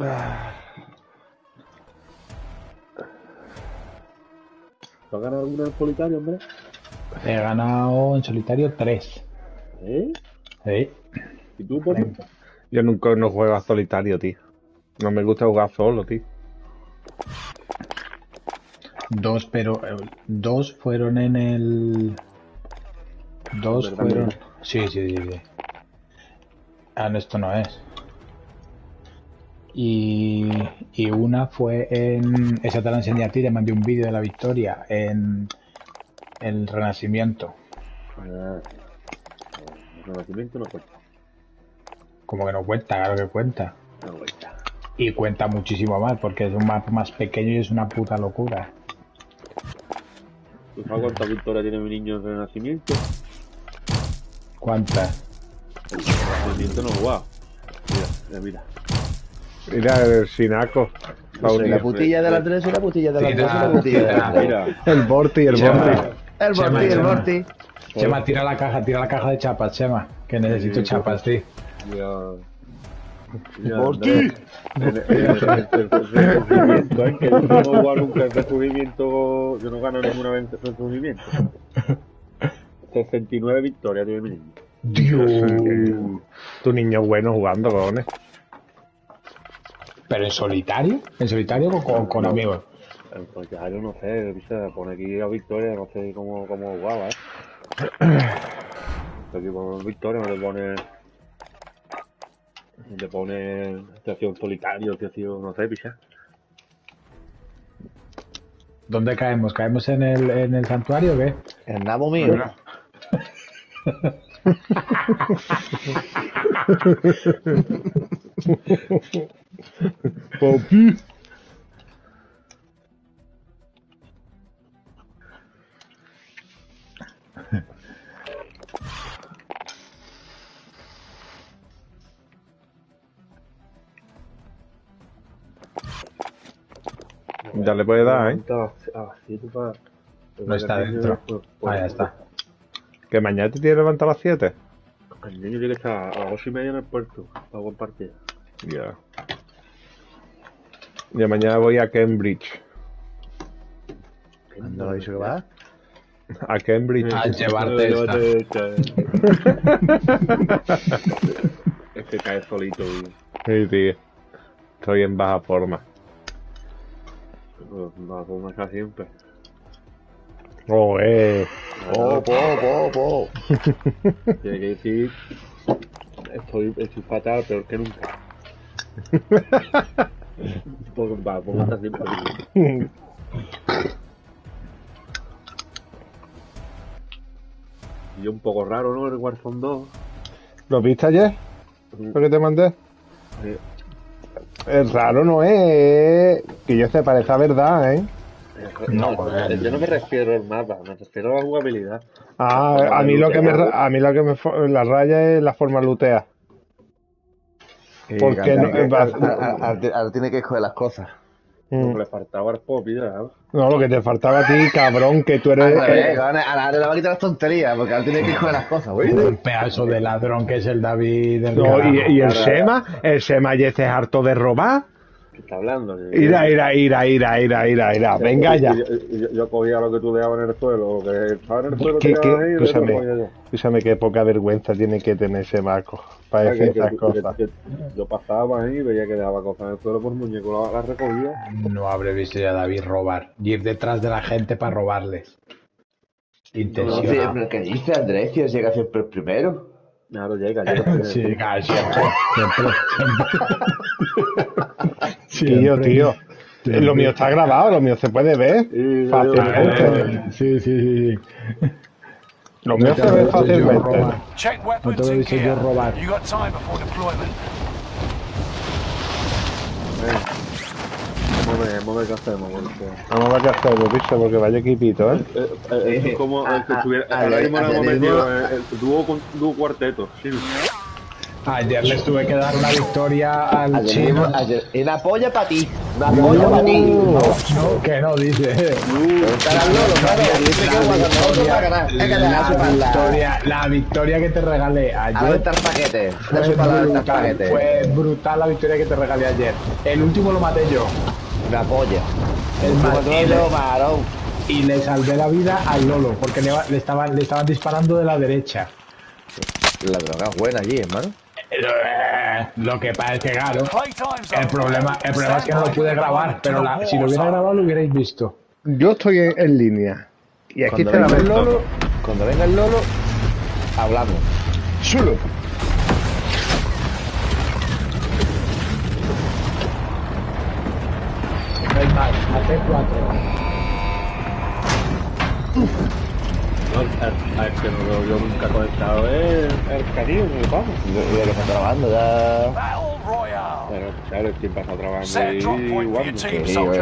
Ah. ¿Tú has ganado alguno en solitario, hombre? He ganado en solitario 3. ¿Eh? ¿Sí? ¿Y tú, por ejemplo? Yo nunca no juego a solitario, tío. No me gusta jugar solo, tío. Dos, pero eh, dos fueron en el. Dos ¿Verdad, fueron. Sí, sí, sí, sí. Ah, no, esto no es. Y, y una fue en. Esa te la enseñé a ti, te mandé un vídeo de la victoria en el Renacimiento. Ah, el renacimiento no cuenta. Como que no cuenta, claro que cuenta. No cuenta. Y cuenta muchísimo más porque es un mapa más pequeño y es una puta locura. ¿Tú sabes cuántas victorias tiene mi niño en renacimiento? ¿Cuántas? El renacimiento no he jugado. Mira, mira. Mira el Sinaco. La putilla de la 3 y la putilla de la Sí, 3 y la putilla de la da- 3. Mira. El Borti, el Chema. Borti. El Chema, Borti, el Chema. Borti. Chema, tira la caja, tira la caja de chapas, Chema. Que necesito Sí, chapas, tío. Mira. Mira, Borti. ¿eh? Que yo no nunca el resurgimiento. Yo no gano ninguna vez el resurgimiento. 69 victorias tiene mi niño. Dios. Tu niño bueno jugando, cojones. ¿Pero en solitario? ¿En solitario o con, con amigos? Eh, Pues ya yo no sé, pone aquí a Victoria, no sé cómo, cómo jugaba, ¿eh? Aquí pone Victoria, no le pone... no Le pone... Sido solitario, sido, no sé, picha. ¿Dónde caemos? ¿Caemos en el, en el santuario o qué? El nabo mío. Papi. Ya le puede dar, ¿eh? Ah, No está dentro. Ah, ya está. Que mañana te tiene que levantar a las 7. El niño tiene que estar a las ocho y media en el puerto, para compartir. Ya. Yo mañana voy a Cambridge. ¿Dónde lo ha dicho que va? A Cambridge. A llevarte esta. Es que cae solito, y... Sí, tío. Estoy en baja forma. pues, No, como está siempre. Oh, eh. Po, po, po, po. Tiene que decir... Estoy, estoy fatal, peor que nunca. Va, siempre. Y un poco raro, ¿no? El Warzone 2. ¿Lo viste ayer? ¿Lo que te mandé? Sí. Es raro, ¿no es? Que yo sé, parece verdad, ¿eh? No. Yo no me refiero al mapa, me refiero a la jugabilidad. Ah, a mí lo que me, a mí lo que me la raya es la forma lutea. ¿Por qué no? Ahora- tiene que escoger las cosas. Mm. le faltaba al pop, ya, ¿sabes? No, lo que te faltaba a ti, cabrón, que tú eres... Revés, eh, ahora ahora le va a quitar las tonterías, porque ahora tiene que escoger las cosas, güey. Un pedazo de ladrón que es el David del no, y, y el Sema, el Sema ya es harto de robar. ¿Qué está hablando? Ira, ira, ira, ira, ira, ira, ira. Venga ya. Yo, yo- yo cogía lo que tú dejabas en el suelo, lo que estaba en el suelo, ¿Qué, ahí, qué? y lo Escúchame, escúchame qué poca vergüenza tiene que tener ese Marco para que- decir que- esas que- cosas. que- yo pasaba ahí y veía que dejaba cosas en el suelo por muñeco, la, la recogía. No habré visto ya a David robar. Y ir detrás de la gente para robarles. No, Intención. sí, pero ¿Qué dice Andrés? Que llega siempre el primero. Claro, llega, llega. Sí, claro, siempre. Siempre. Tío, Siempre. tío. Siempre. Lo mío está grabado, lo mío se puede ver fácilmente. Eh, Sí, sí, sí. Lo mío se ve fácilmente. No te weapons lo he visto yo robar. You got time before deployment. Vamos a ver, vamos a ver qué hacemos. porque- Vamos a ver qué hacemos, bicho, porque vaya equipito, ¿eh? Eh, eh, esto es como el que Ah, estuviera. ah, Ahora mismo ah, nos hemos ah, metido ah, el dúo, con- dúo cuarteto. Sí. Ayer les tuve que dar una victoria al Ayer chino. mismo, ayer, una polla para ti. Una polla para ti. No, que no, dice. Dice que a que te la La victoria, la victoria que te regalé A ayer aventar paquetes. fue Te chupan a aventar brutal, fue brutal la victoria que te regalé ayer. El último lo maté yo. Una polla. El mal- todo y, le, varón. y le salvé la vida al Lolo, porque le, le estaban, le estaban disparando de la derecha. La droga es buena allí, hermano. Eh, Lo que pasa es que, claro, el problema, el problema es que no lo pude grabar, pero la- si lo hubiera grabado lo hubierais visto. Yo estoy en, en línea. Y aquí la venga el. Lolo, cuando venga el Lolo, hablamos. Chulo. No el que no yo nunca conectado es el cariño, me vamos. Y de que está grabando ya. Pero claro, trabajando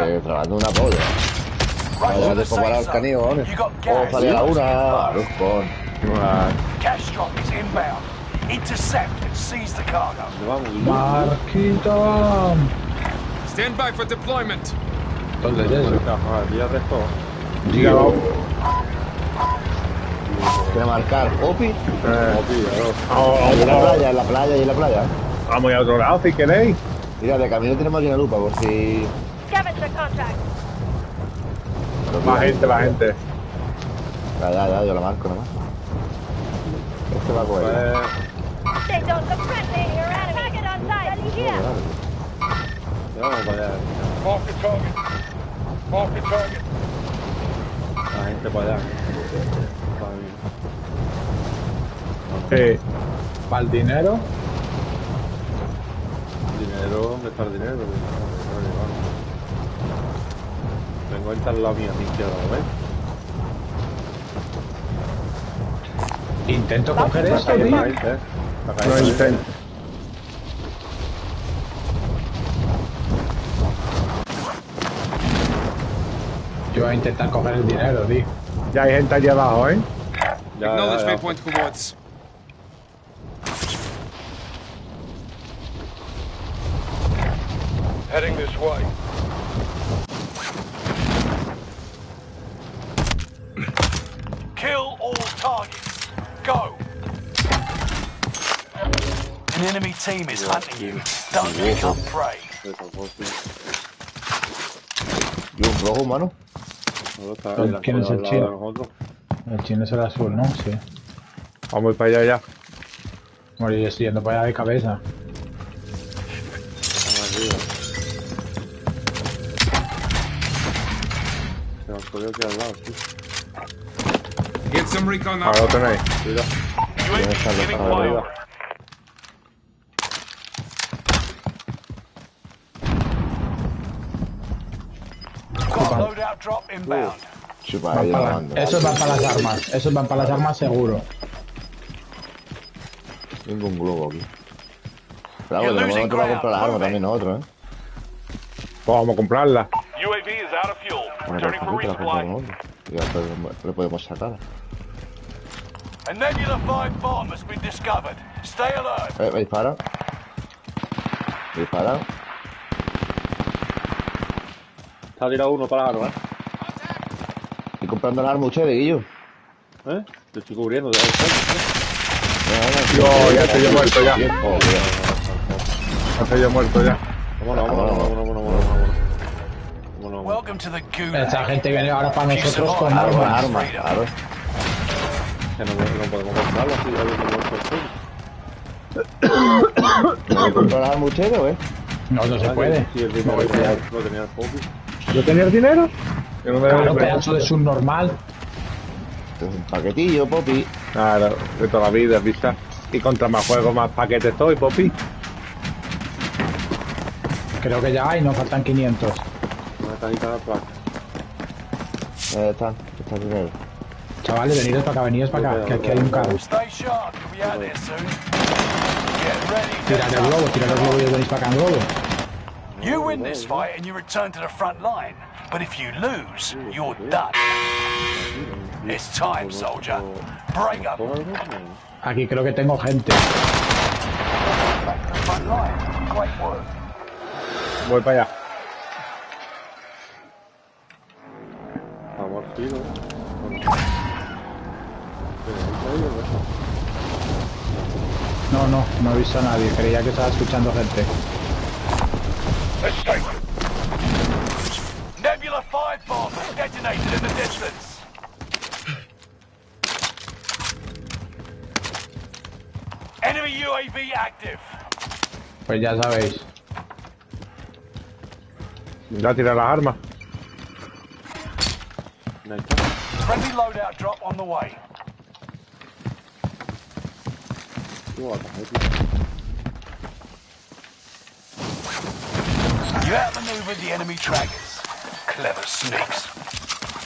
ahí eh, trabajando una polla. Zone. ¿vale? O sale la una. Ah, Cash inbound. Intercept and seize the cargo. ¿dónde vamos? Stand by for deployment. ¿Dónde es eso? Marcar Opi. Eh, Opi, en la playa, en la playa, ahí en la playa. vamos a ir a otro lado si queréis. Mira, de camino tenemos aquí una lupa por si. Más gente, más gente. Ya, ya, ya, yo la marco nomás. Este va a coger. Pues, vamos para allá. La gente para allá. Para mí. Sí. ¿Para el dinero? Dinero, ¿dónde está el dinero? Tengo esta al lado mía, a mi izquierda, ¿lo ves? Intento coger esto, tío. gente. intento. Yo voy a intentar coger el dinero, tío. Ya hay gente allí abajo, ¿eh? Ya, Acknowledge ya, ya. waypoint coordinates. Heading this way. Kill all targets. Go. An enemy team is hunting you. Don't become prey. Eso, sí. Y un rojo, mano. ¿Quién es el chino? El chino es el azul, ¿no? Sí. Vamos para allá ya. Bueno, yo estoy yendo para allá de cabeza. Arriba. Se nos cogió aquí al lado, sí. Get some recon Ahora lo tenéis. Cuidado. UAV está giving para Chupa, Van para la la-. Esos van para las armas. Esos van para las armas seguro. Tengo un globo aquí. Pero You're vamos, tenemos otro para comprar la arma Move también nosotros, ¿eh? Pues vamos a comprarla. UAV is out of fuel. Bueno, Returning for perfecto, la compramos. Y ya podemos- le podemos sacar. A Nebula 5 bomb has been discovered. Stay alert. Eh, me dispara. Me dispara. Está tirado uno para largo, ¿eh? Comprando el arma ustedes, Guillo. ¿Eh? Te estoy cubriendo. de Yo ya estoy yo muerto ya. Ya estoy yo muerto ya. ¿eh? Vámonos, vámonos, vámonos, vámonos, vámonos, vámonos. Vámonos. Welcome to the Esa Gulag. gente viene ahora para nosotros con armas. arma, claro. Que no, no podemos comprarlo así, habiendo muerto el. ¿Me comprar el arma ustedes, eh? No, no se puede. No lo se tenía, puede. lo tenía el Poppy. ¿Yo tenía el dinero? Yo no me Claro, pedazo de subnormal. Esto es un paquetillo, Popi. Claro, de toda la vida, ¿viste? Y contra más juegos, más paquetes estoy, Popi. Creo que ya hay, nos faltan 500. Una cajita de placa. Ahí está, está el dinero. Chavales, venidos para acá, venidos para acá, que aquí hay un carro. Tirad el globo, tirad el globo y venís para acá en globo. You win this fight and you return to the front line. But if you lose, you're done. It's time, soldier. Break up. Aquí creo que tengo gente. Voy para allá. Vamos al filo. No, no, no he visto a nadie. Creía que estaba escuchando gente. Nebula 5 bomb detonated in the distance. Enemy UAV active. Pues ya sabéis. Ya a tirar las armas. Friendly loadout drop on the way. Tú vas a. You outmaneuvered the enemy trackers. Clever sneaks.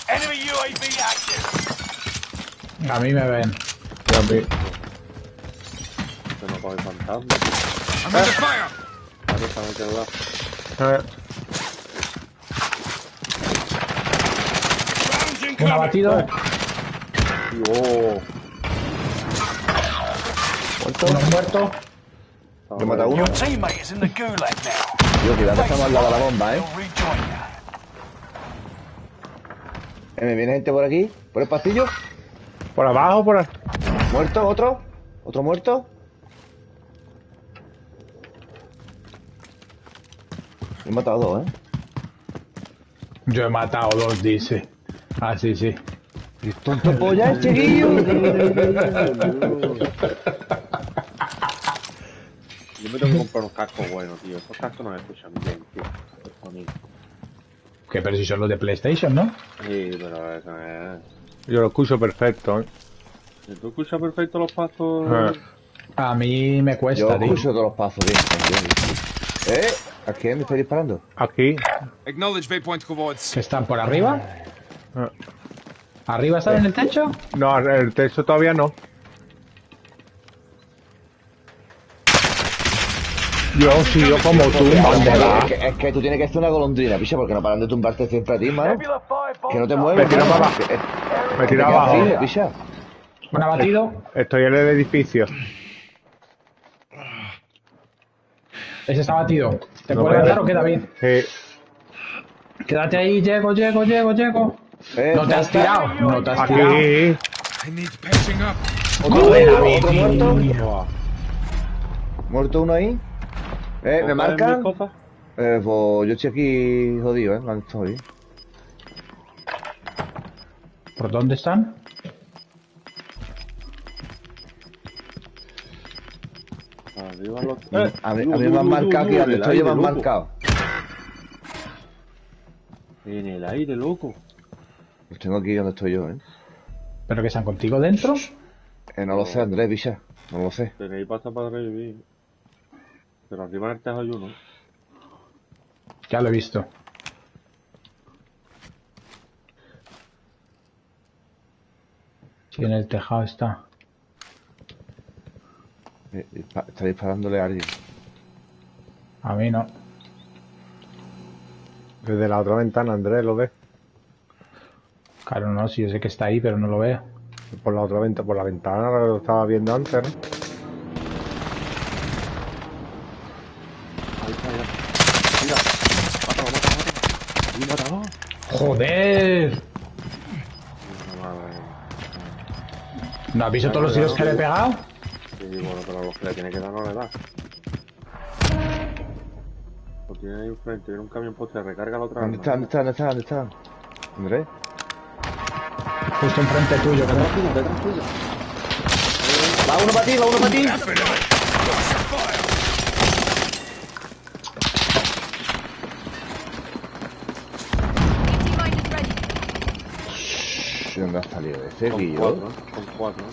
Enemy UAV active. A mí me ven. Ya vi. Se nos coge fantasma. I'm under fire! Ahora está que dudar. Eh, Un abatido. Oh, Uno muerto. Yo he matado a uno. Tío, al lado de la bomba, ¿eh? He'll rejoin you. Eh, ¿Me viene gente por aquí? ¿Por el pasillo? por abajo, por ahí. ¿Muerto? ¿Otro? ¿Otro muerto? He matado dos, ¿eh? Yo he matado dos, dice. Ah, sí, sí. ¡Tonto polla, el chiquillo! yo me tengo que comprar unos cascos buenos, tío. Estos cascos no me escuchan bien, tío. Que pero si son los de PlayStation, ¿no? Sí, pero eso es... Yo lo escucho perfecto, ¿eh? ¿Tú escuchas perfecto los pasos? Eh. A mí me Yo cuesta, tío. escucho todos los pasos bien. bien. ¿Eh? ¿A quién me estoy disparando? Aquí. Acknowledge waypoint cowards. ¿Que están por arriba? Eh. ¿Arriba están en el techo? No, el texto todavía no. Yo sí, yo como tú, Es bandera. que, es que tú tienes que hacer una golondrina, picha, porque no paran de tumbarte siempre a ti, mano. Nebula 5 bomb Que no te mueves. Me tira para abajo. Que- Me que tira abajo. picha. Un abatido. Estoy en el edificio. Ese está abatido. ¿Te No puedo veo. levantar o queda bien? Sí. Quédate ahí, llego, llego, llego, llego. Eh, No te has tirado, no te has tirado. Aquí. Otro muerto. Muerto uno ahí. Eh, ¿me marcan? Eh, pues yo estoy aquí jodido, eh. Me han jodido. ¿Por dónde están? Arriba los... A mí, a mí me han marcado aquí, donde estoy yo me han marcado. En el aire, loco. Los tengo aquí donde estoy yo, eh. ¿Pero que están contigo dentro? Eh, no lo sé, Andrés, picha. No lo sé. Tenéis pasta para revivir. Pero arriba en el tejo hay uno. Ya lo he visto. Sí, en el tejado está. Eh, dispa- Está disparándole a alguien. A mí no. Desde la otra ventana, Andrés, ¿lo ves? Claro, no, si yo sé que está ahí, pero no lo veo. Por la otra ventana, por la ventana lo estaba viendo antes, ¿no? Ahí está, ya. Mira. Mátalo, mátalo, mátalo. Y mátalo. ¡Joder! ¿No has visto todos los tiros que le he pegado? Sí, bueno, pero los que le tiene que dar no le da. Lo tiene ahí enfrente, viene un camión poste, recarga la otra ¿Dónde arma. está? ¿Dónde está? ¿Dónde está? ¿Dónde está? Andrés. Justo enfrente tuyo, creo. Detrás tuyo, detrás tuyo. Va uno para ti, va uno para ti. ¿Dónde ha salido ese tío? cuatro.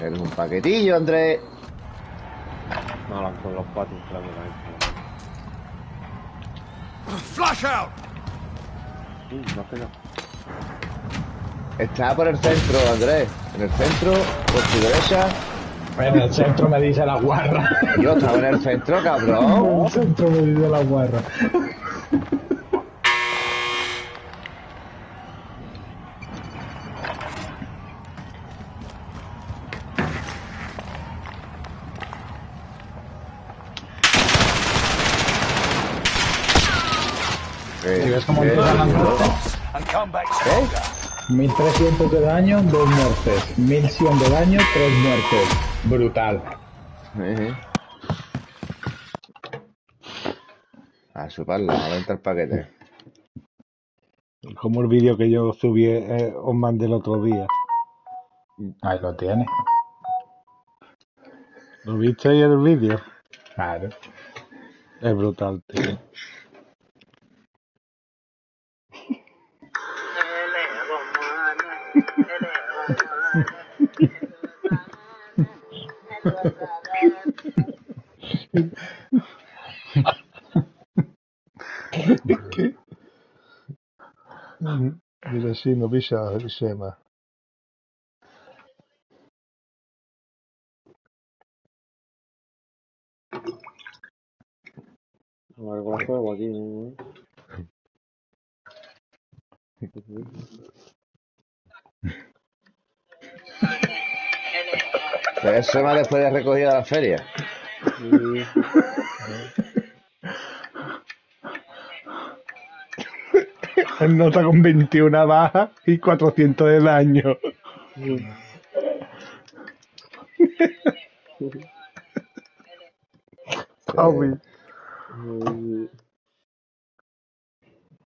Eres un paquetillo, Andrés. No, lanzó los cuatro, claro, la Flash out! No ha pegado. Está por el centro, Andrés. En el centro, por tu derecha. En el centro me dice la guarra. Yo estaba en el centro, En cabrón. el centro me dice la guarra. 1300 de daño, dos muertes. 1100 de daño, tres muertes. Brutal. A chuparla, a venta el paquete. Como el vídeo que yo subí, eh, os mandé el otro día. Ahí lo tiene. ¿Lo visteis el vídeo? Claro. Es brutal, tío. Mira, sì, no pisa, insieme. Ahora con el juego aquí, ¿no? Tres semanas después de recogida de la feria. El nota con 21 bajas y 400 de daño. Y-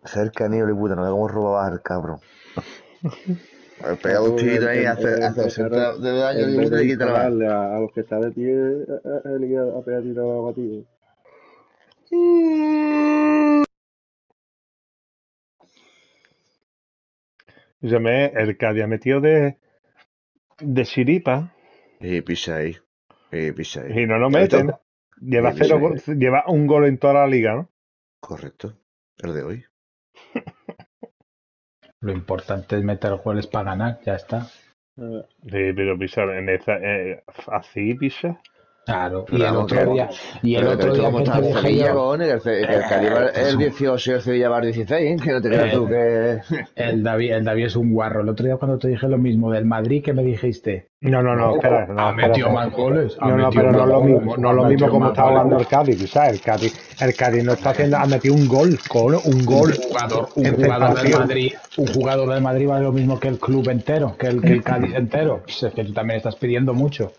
Ser caníbal y puta, no ve cómo robaba el cabrón. He pegado un chiquito ahí, hace, hace 80 de daño y quita la a, a los que están de pie, a- a- pegar tiro a me, el que había metido de, de Chiripa Y pisa ahí. Y pisa ahí. y no lo meten. Lleva, cero, lleva un gol en toda la liga, ¿no? Correcto. El de hoy. Lo importante es meter goles para ganar, ya está. Ah, Sí, pero pisa en esa, eh, así pisa. Claro. Y el otro día, y el otro día está te el Sevilla, que el, que el Cádiz va el 18 y el Sevilla va el 16, que no te creas tú que... el David, el David es un guarro. El otro día cuando te dije lo mismo del Madrid, que me dijiste? No, no, no, espera. No, ha espera, metido más goles. No, no, pero no lo mismo, no lo mismo como goles. hablando el Cádiz, ¿sabes? El Cádiz, el Cádiz no está haciendo, ha metido un gol, con un gol. Un jugador, un jugador del. Madrid, un jugador del Madrid vale lo mismo que el club entero, que el, que el Cádiz entero. Pues es que tú también estás pidiendo mucho.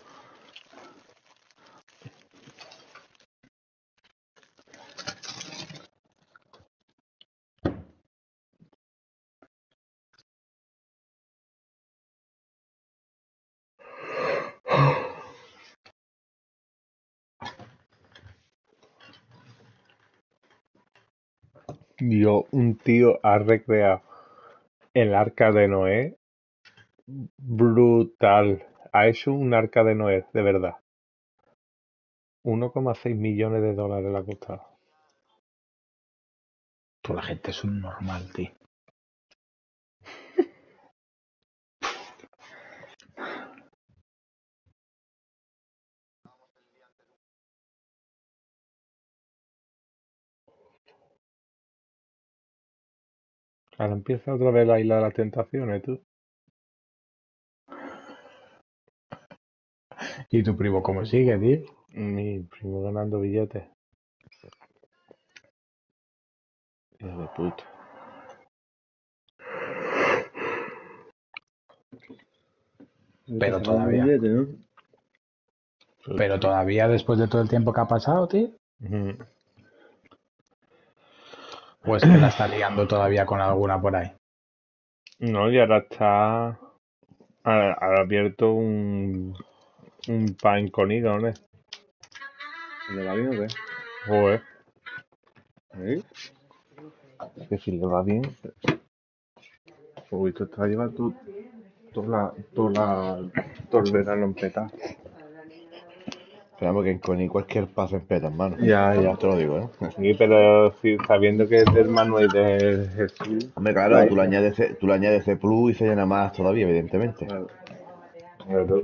Dios, un tío ha recreado el arca de Noé brutal. Ha hecho un arca de Noé, de verdad. 1,6 millones de dólares le ha costado. Toda la gente es un normal, tío. Ahora empieza otra vez la isla de las tentaciones, tú. ¿Y tu primo cómo sigue, tío? Mi primo ganando billetes. Hijo de puta. Pero todavía. billete, ¿no? Pero todavía después de todo el tiempo que ha pasado, tío. Ujú. Pues que la está liando todavía con alguna por ahí. No, y ahora está. Ha abierto un. Un pan con hígado, ¿Le va bien o qué? Joder. ¿Eh? Que si le va bien. Uy, tú estás llevando toda la, toda la, todo el verano. Esperamos que en Coni cualquier paso en peta, hermano. Ya, ya. Te lo digo, ¿eh? Sí, pero sí, sabiendo que es del Manuel de Jesús. Hombre, claro, tú le añades, tú le añades C Plus y se llena más todavía, evidentemente. Claro. pero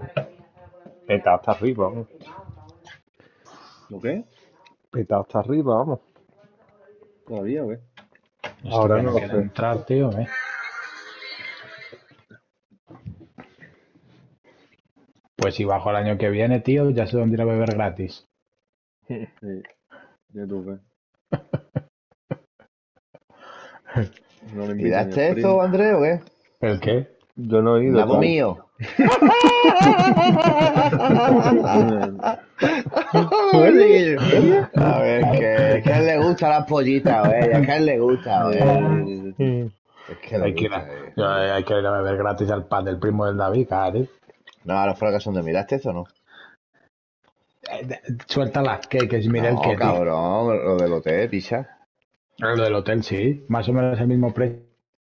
Peta hasta arriba, vamos. ¿Lo qué? Peta hasta arriba, vamos. ¿Todavía o qué? Ahora no sé. entrar, tío, ¿eh? Pues si bajo el año que viene, tío, ya sé dónde ir a beber gratis. Sí. Ya tú qué. No le invitan ni ¿Miraste al esto, Andrés, o qué? ¿El qué? Yo no he ido. Lavo mío. A ver, que, que a él le gustan las pollitas, que a él le gusta, güey. Es que le Hay que, ir gusta, a, eh. yo- hay que ir a beber gratis al pan del primo del David, cari. No, fuera que son de miraste esto, ¿no? Eh, Suéltala, que, que si mira el no, que. tío. cabrón, lo del hotel, picha. Lo del hotel, sí. Más o menos el mismo precio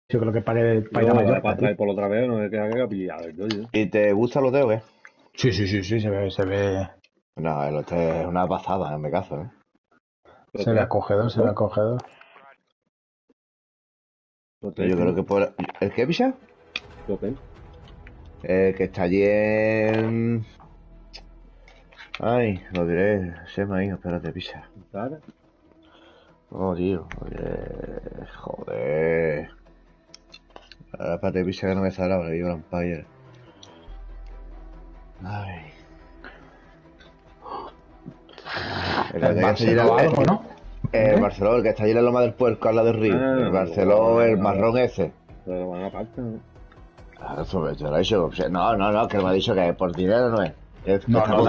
que lo que pagué para ir a No, Mallorca. para traer por otra vez, no me queda que yo. ¿Y te gusta el hotel, o qué? Sí, sí, sí, sí, se ve, se ve, No, el hotel es una pasada, en mi caso, ¿eh? se ve acogedor, se ve acogedor. Yo creo que por... ¿El qué, picha? Hotel. El que está allí en... Ay, lo diré, se me ha ido, espérate. Sara. Oh, tío, oye, joder. Ahora, espérate, picha, que no me sale ahora, digo Empire. Ay. El, El que está allí en la- Barcelona ¿no? el Barcelona, el que está allí en la Loma del Puerco, al lado del río. Ah, el Barcelona, el bueno. marrón ese. Pero van aparte, ¿no? Eso yo lo he dicho. No, no, no, que me ha dicho que por dinero no es. Es No, no,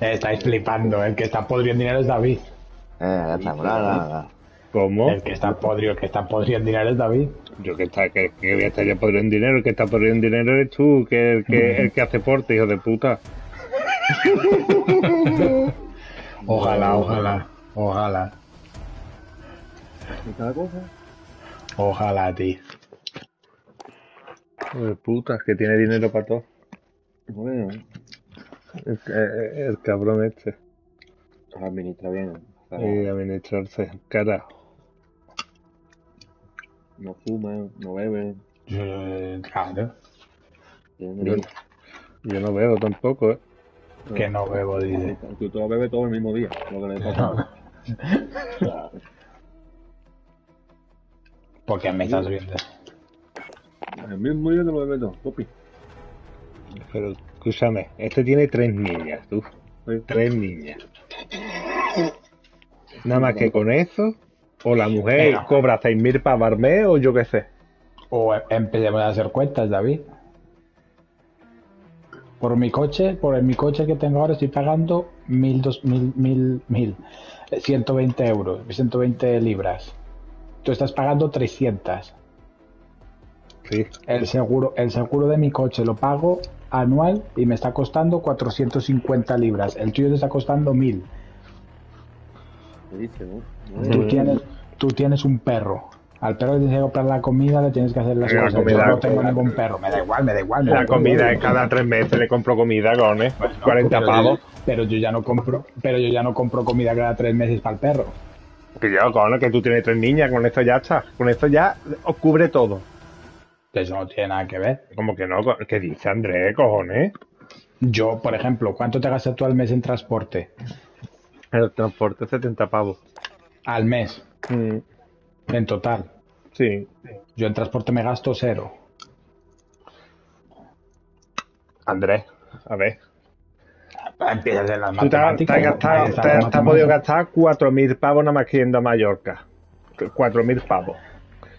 estáis flipando. El que está podrido en dinero es David. Eh, está, nada, nada, nada. ¿Cómo? El que está podrido, el que está podrido en dinero es David. Yo que está, que, que voy a estar ya podrido en dinero, el que está podrido en dinero eres tú, que el que, el que hace porte, hijo de puta. Ojalá, ojalá, ojalá, ¿Y cada cosa? ojalá, tío. De puta, que tiene dinero para todo. Bueno, El, el- el cabrón este. se administra bien. Y administrarse, carajo. No fuma, no bebe. Eh, Claro, Yo, yo no veo tampoco, ¿eh? que no bebo, dice. Tú todo bebe todo el mismo día. Lo que le pasa. Porque me estás viendo. El mismo día te lo bebe todo, papi. Pero escúchame, este tiene tres niñas, tú. Tres niñas. Nada más que con eso, o la mujer Venga. cobra 6.000 para barme o yo qué sé. O em- empecemos a hacer cuentas, David. Por mi coche, por mi coche que tengo ahora estoy pagando mil, dos, mil, mil, mil, eh, 120 euros, 120 libras. Tú estás pagando 300. Sí, El seguro, el seguro de mi coche lo pago anual y me está costando 450 libras. El tuyo te está costando 1000. ¿Qué dice, no? Tú Mm. tienes, tú tienes un perro. Al perro le tienes que comprar la comida, le tienes que hacer las La cosas. Yo comida, no tengo la- ningún perro. Me da igual, me da igual. me da la comida es cada tres meses le compro comida, con ¿eh? 40 pero pavos. Yo, pero yo ya no compro, pero yo ya no compro comida cada tres meses para el perro. Que yo, con que tú tienes tres niñas, con esto ya está. Con esto ya os cubre todo. Eso no tiene nada que ver. Como que no, ¿qué dice Andrés, cojones? Yo, por ejemplo, ¿cuánto te gastas tú al mes en transporte? El transporte 70 pavos. Al mes, Mm, en total. sí. Yo en transporte me gasto cero. Andrés, a ver. Empiezas en las Tú te, has- te matemáticas. has gastado- Ahí está te la has- te has podido gastar 4.000 pavos nada más que yendo a Mallorca. 4.000 pavos.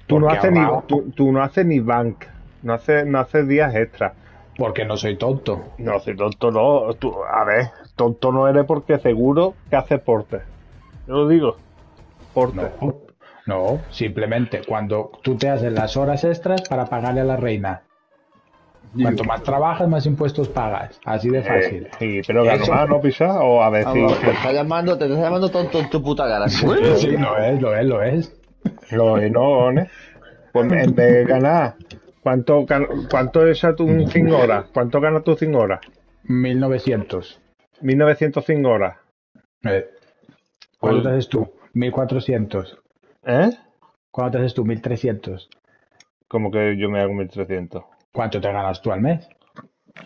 Tú no, haces ni, tú, tú no haces ni bank. No haces, no haces días extra. Porque no soy tonto. No, si tonto no. Tú, a ver, tonto no eres porque seguro que haces porte. Yo lo digo. Porte. No, no, simplemente cuando tú te haces las horas extras para pagarle a la reina. Cuanto más trabajas, más impuestos pagas. Así de fácil. Eh, sí, pero gano Eso. más, ¿no, Pisa? O a ver si. Vamos, te está llamando, te está llamando tonto en tu puta cara. Sí, sí, lo es, lo es, lo es. No, ¿no? Pues en vez de ganar, ¿cuánto, cuánto es a tu 5 horas? ¿Cuánto ganas tú 5 horas? 1900. 1905 horas. Eh, ¿Cuánto te haces tú? 1400. ¿Eh? ¿Cuánto te haces tú? 1300. Como que yo me hago 1300. ¿Cuánto te ganas tú al mes?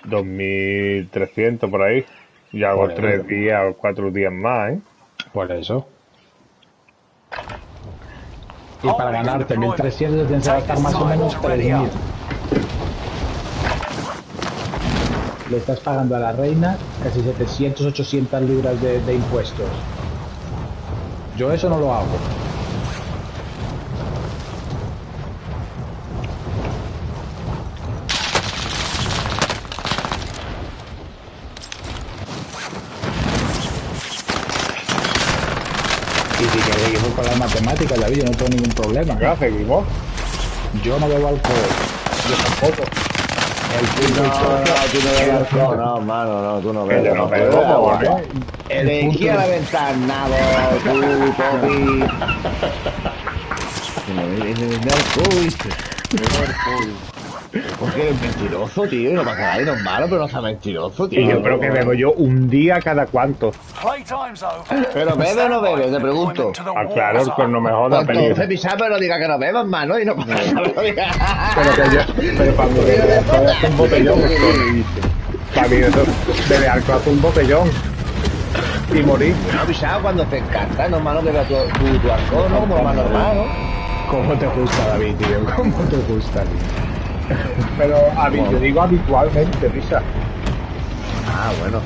2300 por ahí. Y hago Por 3 eso. días o 4 días más, ¿eh? Por eso. Y para ganarte 1300 tienes que gastar más o menos 3000. Le estás pagando a la reina casi 700, 800 libras de, de impuestos. Yo eso no lo hago. Y si quieres seguimos matemáticas, David, yo no tengo ningún problema. Venga, seguimos. Yo no bebo alcohol. Yo tampoco. El punto No, no, tú no bebes alcohol, no, hermano, no, tú no yo bebes. no bebo, agua. ¿vale? el De punto- aquí a la ventana, alcohol. Porque eres mentiroso, tío, y no pasa nada, y no es malo, pero no sea mentiroso, tío. Y yo creo que bebo yo un día cada cuánto. Playtime's over. Pero bebe o no bebe, te pregunto. Ah, claro, pues no me jodas, Entonces, peligro. pisar, pero diga que no bebas, mano, y no pasa nada. Pero que yo, pero para mí beber alcohol es un botellón. Para mí eso, beber alcohol es un botellón. Y morir. No, pisado cuando te encanta, no es malo beber tu, tu, tu alcohol, ¿no? Como más normal, ¿no? ¿Cómo te gusta, David, tío? ¿Cómo te gusta, tío? Pero yo digo habitualmente, Risa. Ah, bueno.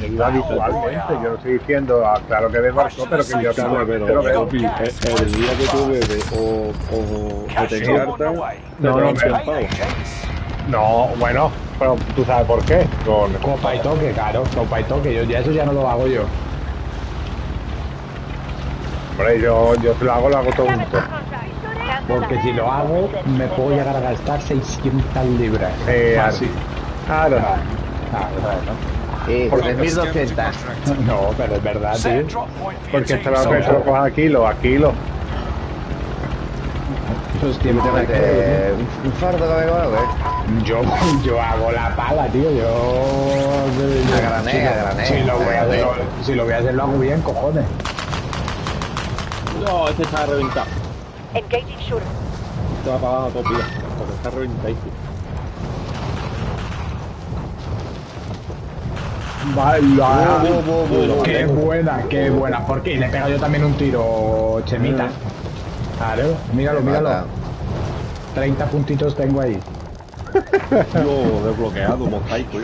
Yo digo habitualmente. Yo no estoy diciendo, ah, claro que alcohol, pero que yo Claro, pero bebo. papi, el, el día que tú bebes o, o, o te way. No, no. No, bueno, pero tú sabes por qué. Con, Copa y toque, claro, copa y toque. Yo, ya eso ya no lo hago yo. hombre, yo, yo lo hago, lo hago todo junto. Porque si lo hago, me puedo llegar a gastar 600 libras. Eh, Fácil. Claro. Ah, claro. Eh, Por 3.200. No, pero es verdad, tío. Porque te lo, soldier. te lo cojas a kilo, a kilo. Hostia, ¿Te metes un, un fardo de algo, eh? Yo, yo hago la pala, tío. Yo. A granel, si lo- a granel, Si lo, voy a a hacer, granel. lo- si lo voy a hacer, lo hago bien, cojones. No, este está reventado. Engaging shooter. Este va para abajo todo pila, porque está reventadísimo. Bu. Qué buena, qué buena. Porque le he pegado yo también un tiro, Chemita. Claro, míralo, míralo. Mata. 30 puntitos tengo ahí. Yo desbloqueado, mosaico.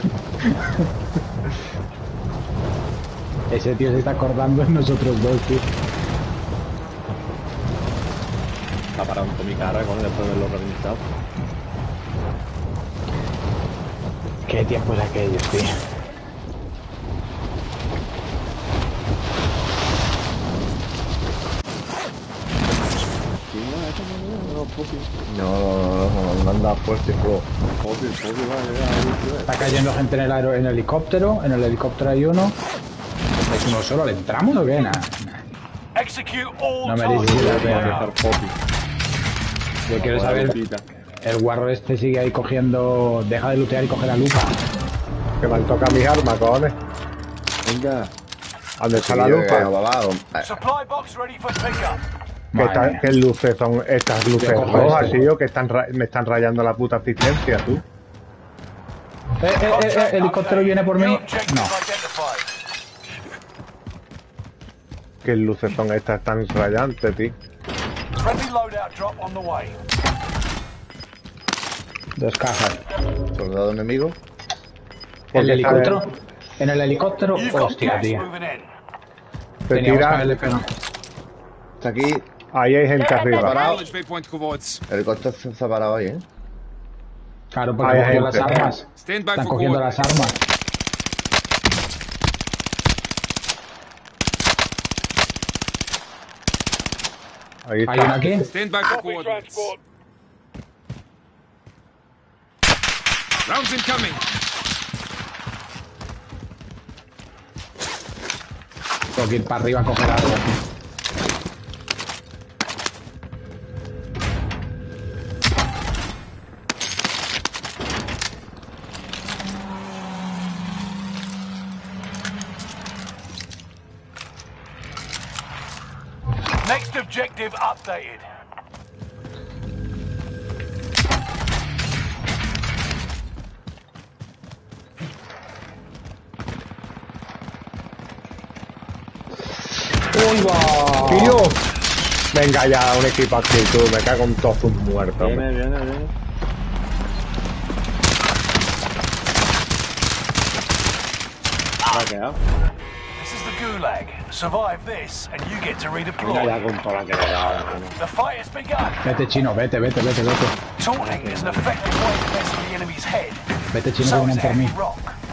Ese tío se está acordando de nosotros dos, tío. Está parando mi cara con después de reventado. Qué tiempos aquellos, tío. Sí, no, no, no, no, anda fuerte, bro. Tío. Está cayendo gente en el, aero- en el helicóptero. En el helicóptero hay uno. ¿Es uno solo? ¿Le entramos o qué? Nah, nah. Execute all No me targets. la Va a dejar Poppy. Yo quiero saber. El guarro este sigue ahí cogiendo. Deja de lootear y coge la lupa. Que me han tocado mis armas, cojones. Venga, ¿Dónde está la Yo lupa? que va abajo. Supply box ready for pickup. ¿Qué, qué luces son estas luces rojas, este. tío? Que están me están rayando la puta asistencia, tú. Eh, eh, eh, eh, Contract helicóptero viene por mí. No. ¿Qué luces son estas tan rayantes, tío? Friendly loadout drop on the way. Dos cajas. Soldado enemigo. ¿El helicóptero? En el helicóptero. Hostia, tío. Te tira. Está aquí. ahí hay gente arriba. El helicóptero ha parado ahí, ¿eh? Claro, porque Hay las armas. Están cogiendo las armas. Ahí Hay está. aquí. Stand by for coordinates. Rounds incoming. Tengo que ir para arriba a coger algo. Updated. ¡Tío! Venga ya, un equipo aquí, tú. Me cago en todos tus muertos. hombre. viene, viene, viene. Ha quedado. Gulag. Survive this, and you get to redeploy. ya con toda la que le he dado, hermano. The fight has begun. Vete, chino, vete, vete, vete, vete. Taunting is an effective way to mess with the enemy's head. Vete, chino, So is vienen por mí. heavy rock.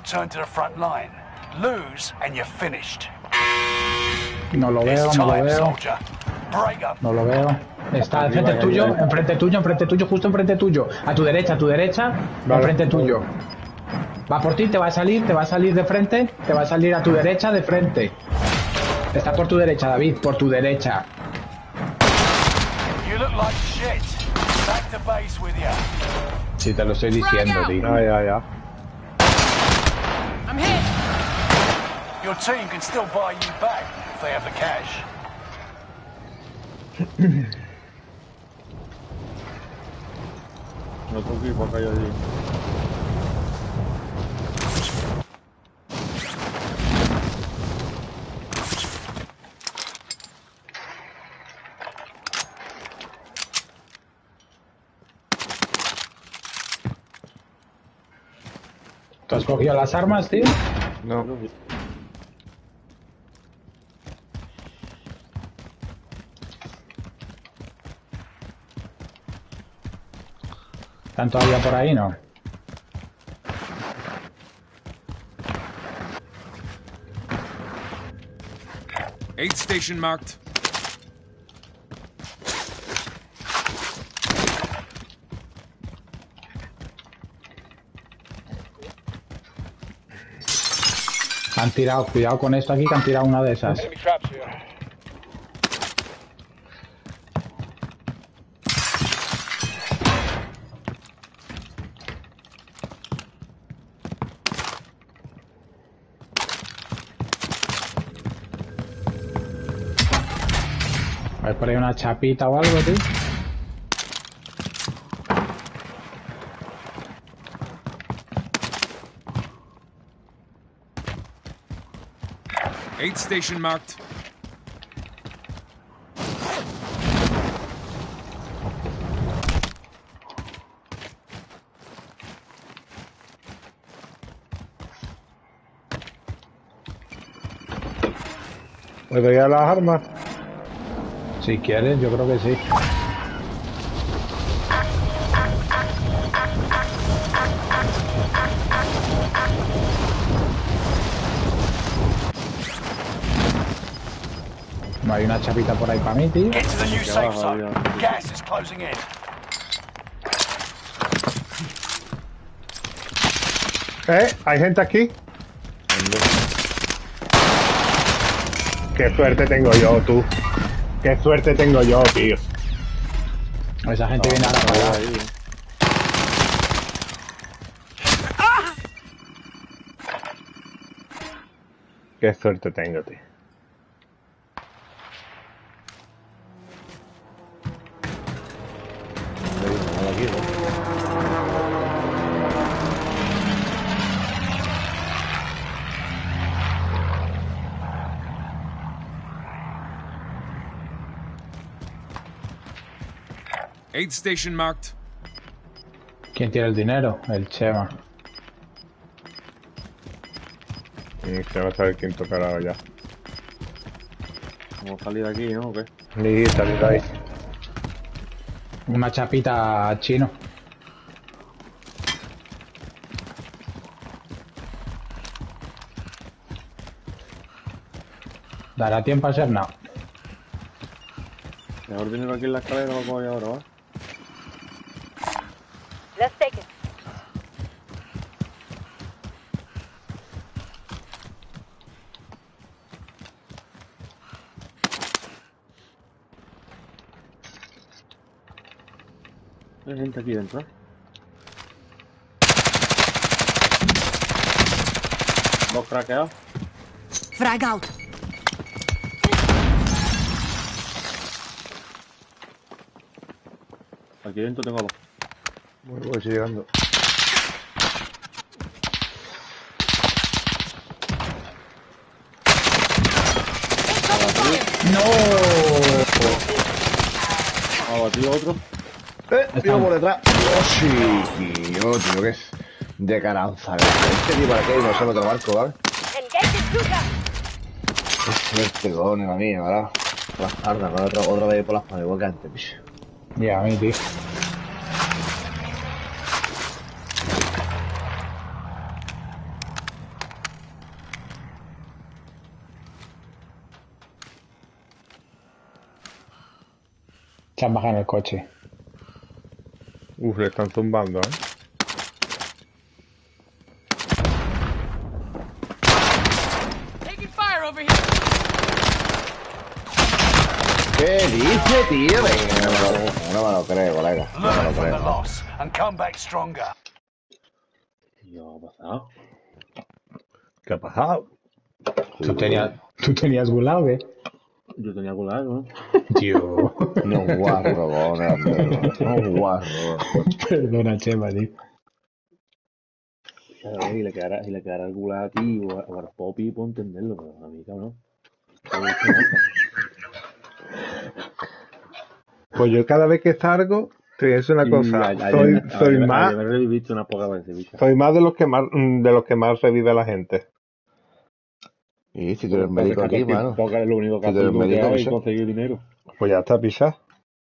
Return to the front line. Lose and you're finished. No lo veo, no lo veo. No lo veo. Está enfrente tuyo, enfrente tuyo, enfrente tuyo, justo enfrente tuyo. A tu derecha, a tu derecha, Vale. enfrente tuyo. Va por ti, te va a salir, te va a salir de frente, te va a salir a tu derecha, de frente. Está por tu derecha, David, por tu derecha. You look like shit. Back to base with you. Si te lo estoy diciendo, tío. Ya, ya, ya. Your team can still buy you back if they have the cash. Otro equipo acá yo allí. ¿Tú has cogido las armas, tío? No. ¿Están todavía por ahí, no? Aid station marked. Han tirado, cuidado con esto aquí, que han tirado una de esas. Chapita o algo, tío. Aid station marked. ¿Puedo ir a las armas? Si quieres, yo creo que sí. No hay una chapita por ahí para mí, tío. Get to the new safe abajo, zone. había- Gas is closing in. ¿Eh? ¿Hay gente aquí? Qué suerte tengo yo, tú. Qué suerte tengo yo, tío. Esa gente viene ahora para allá. Ahí. Qué suerte tengo, tío. Aid station marked. ¿Quién tiene el dinero? El Chema. Y se va a saber quién tocará ya. Vamos a salir de aquí, ¿no? ¿O qué? Ni salid ahí. Una chapita chino. ¿Dará tiempo a hacer nada? Mejor dinero aquí en la escalera lo cojo yo ahora, ¿va? Let's take it. Hay gente aquí dentro. Dos craqueados. Frag out. Aquí dentro tengo dos. Voy, voy llegando. Ha batido otro. Eh, tío por detrás. Oh, sí, tío, tío, que es de caranza. ¿verdad? Este tipo de aquí no sé otro barco, ¿vale? Suerte, cojones, la mía, ¿verdad? Por las tardes, ¿no? otra, otra vez por las paredes, igual que antes, bicho. Ya, a mí, tío. Se han bajado en el coche. Uf, le están zumbando, ¿eh? ¿Qué dice, tío? Venga, no me lo, no me lo creo, colega. No me lo creo. loss and come back stronger. Tío, ¿qué ha pasado? ¿Qué ha pasado? ¿Tú tenías, ¿tú tenías gulag, eh? Yo tenía gulag, ¿no? Tío. No guarro, no guarro. Perdona, Chema, tío. Claro, y le quedará, y le quedará el gulag a ti o a, o a los popis, puedo entenderlo, pero a mí, cabrón. Pues yo cada vez que salgo, te voy a decir una cosa, soy, soy más, una poca soy de los que más, de los que más revive la gente. Y si tú eres médico aquí, mano. Es lo único que Si tú médico, es conseguir dinero. Pues ya está pisado.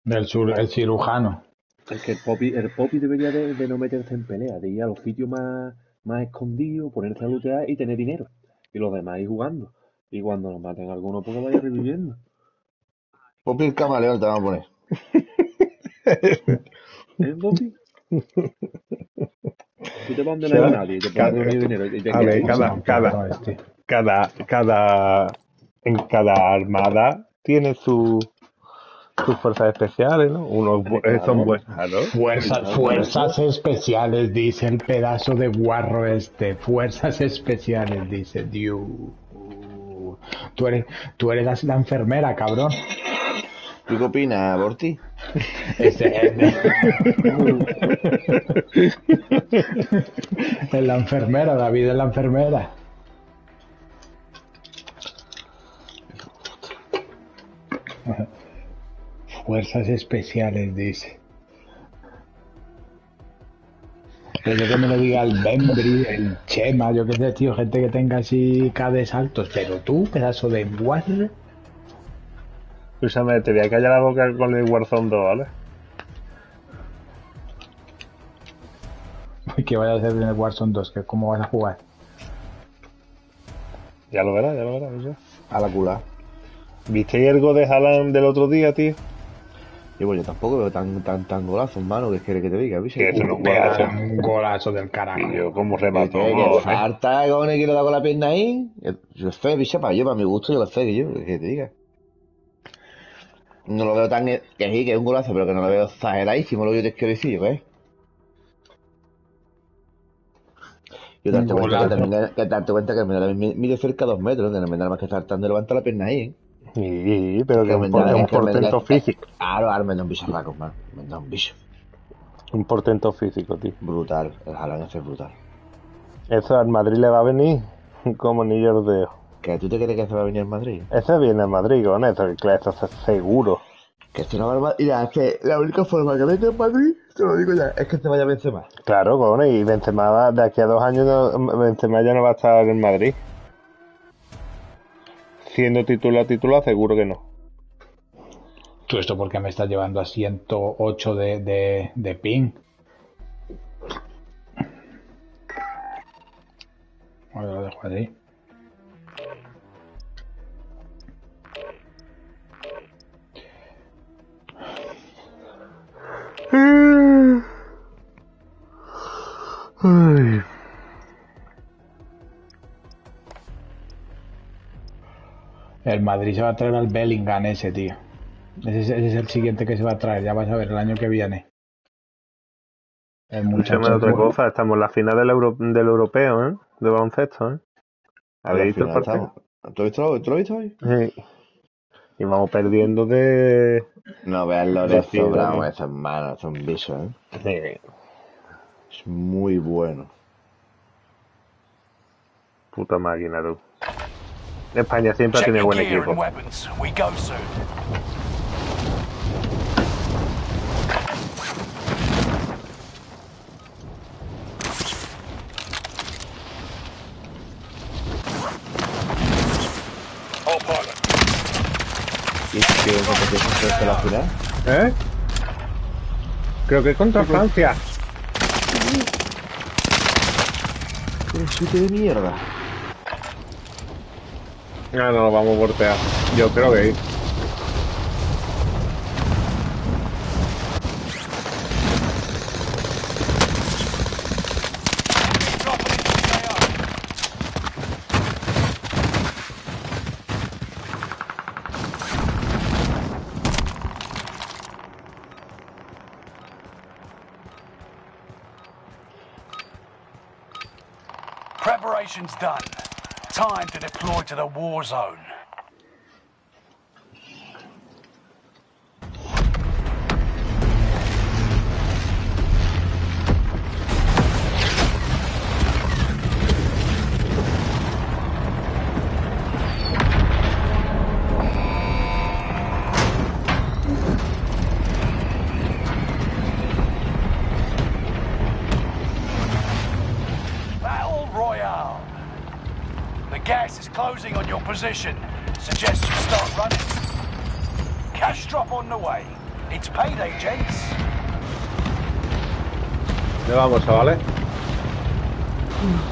Del sur, el cirujano. Es que el popi, el popi debería de, de no meterse en pelea, de ir a los sitios más, más escondidos, ponerse a lootear y tener dinero. Y los demás ir jugando. Y cuando nos maten a alguno, pues vaya reviviendo. Popi el camaleón te vamos a poner. ¿Eh, Popi? Tú te hay nadie y te reunir dinero y te a ver, cada, cada, Este. cada, cada, en cada armada tiene su, sus fuerzas especiales, ¿no? Unos eh, son buenos. Fuerzas, fuerzas especiales, dice el pedazo de guarro este. Fuerzas especiales, dice. Dios. Tú eres, tú eres la, la enfermera, cabrón. ¿Tú qué opinas, Borti? Este, es la enfermera, David es la enfermera. Fuerzas especiales, dice. Pero que me lo diga el Bembri, el Chema, yo qué sé, tío, gente que tenga así cades altos. Pero tú, pedazo de guarro. Escúchame, te voy a callar la boca con el Warzone 2, ¿vale? ¿Qué vaya a hacer en el Warzone 2? que ¿Cómo vas a jugar? Ya lo verás, ya lo verás. ya. A la cula. ¿Visteis el gol de Haaland del otro día, tío? Yo, pues yo tampoco veo tan, tan, tan golazo, hermano. ¿Qué quieres que te diga, bicho? Que eso no Un golazo. Un golazo del carajo. Cómo Que remató. que ¿eh? falta, cojones, que le da con la pierna ahí. Yo es feo, bicho, para yo, para mi gusto, yo lo sé que yo, ¿qué quieres que te diga? No lo veo tan... Que sí, que es un golazo, pero que no lo veo exageradísimo, lo que yo te quiero decir, ¿ves? Yo te Un darte cuenta que también, que darte cuenta que el Mendal mide cerca de dos metros, que no me da más que saltando levanta la pierna ahí, ¿eh? Sí, pero que Que un, por- un es que da- portento físico. Claro, ahora me da un bicho raco, man. Me da un bicho. Un portento físico, tío. Brutal. El Haaland ese es brutal. Eso al Madrid le va a venir como anillo de dedo. ¿Que tú te crees que se va a venir en Madrid? Ese viene a Madrid con eso, que eso es seguro. Que es una barbaridad. Mira, es que la única forma que venga en Madrid, te lo digo ya, es que se vaya a Benzema. Claro, cojones, y Benzema va- de aquí a dos años no- Benzema ya no va a estar en Madrid. Siendo titular titular, seguro que no. ¿Tú esto por qué me estás llevando a 108 de, de, de ping? Ahora lo dejo El Madrid se va a traer al Bellingham ese, tío. Ese, es- ese es el siguiente que se va a traer, ya vas a ver el año que viene. El muchacho. Escúchame otra cosa, estamos en la final del, Euro- del europeo, ¿eh? De baloncesto, ¿eh? ¿Habéis visto el partido? estamos. ¿Tú has visto, ¿tú lo has visto hoy? Sí. Y vamos perdiendo de... No veas Lorenzo Brown, sí. ese hermano, es un bicho, ¿eh? Sí. Es muy bueno. Puta máquina, tú. España siempre Check tiene buen equipo. and weapons. We go soon. All ¿Eh? Creo que contra Francia. Un sitio de mierda. Ah, no, lo vamos a voltear. Yo creo que to the war zone. Position. Suggest you start running. Cash drop on the way. It's payday, gents.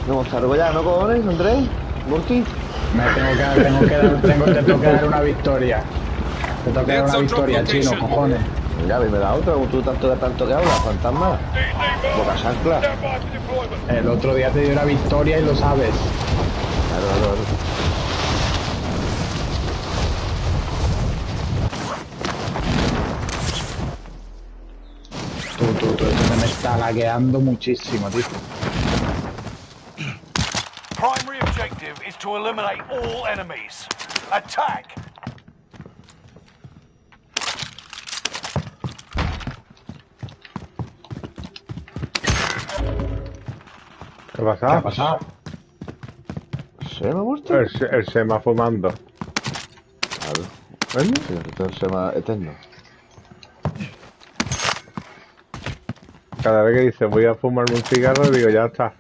Vamos, salgo ya, ¿no, cojones. Me tengo que, tengo que dar, tengo, te tengo que dar una victoria. Te tengo que dar una victoria, chino, cojones. Ya, dime la otra, como tú tanto de tanto que hablas, fantasma. Boca chancla. El otro día te di una victoria y lo sabes. Claro, claro, lagueando muchísimo, tío. Primary objective is to eliminate all enemies. Attack! ¿Qué pasa? ¿Qué ha pasado? ¿Se me ha muerto? El, se- el Sema fumando. Claro. ¿Ves? Sí, es Sema eterno. Cada vez que dice voy a fumarme un cigarro, digo ya está.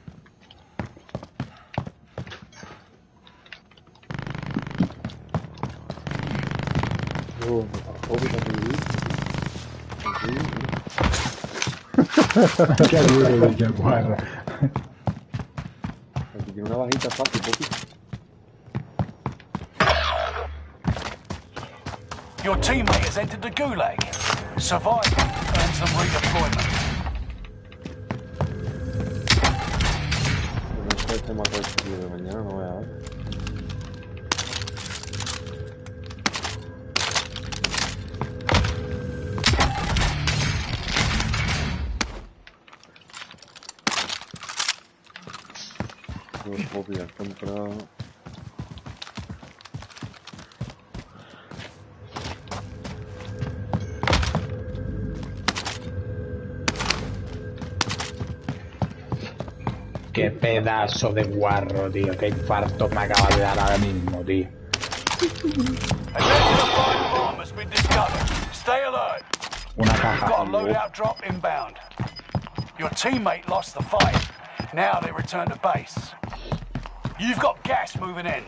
Qué duro. Aquí tiene una bajita fácil, Bobby. Your teammate has entered the gulag. Survive earns them redeployment. Mató el de mañana, no voy a ver. Comprado... Qué pedazo de guarro, tío. Qué infarto me acaba de dar ahora mismo, tío. A negative five bomb has been discovered. Stay alert. Una caja. got a loadout drop inbound. Your teammate lost the fight. Now they return to base. You've got gas moving in.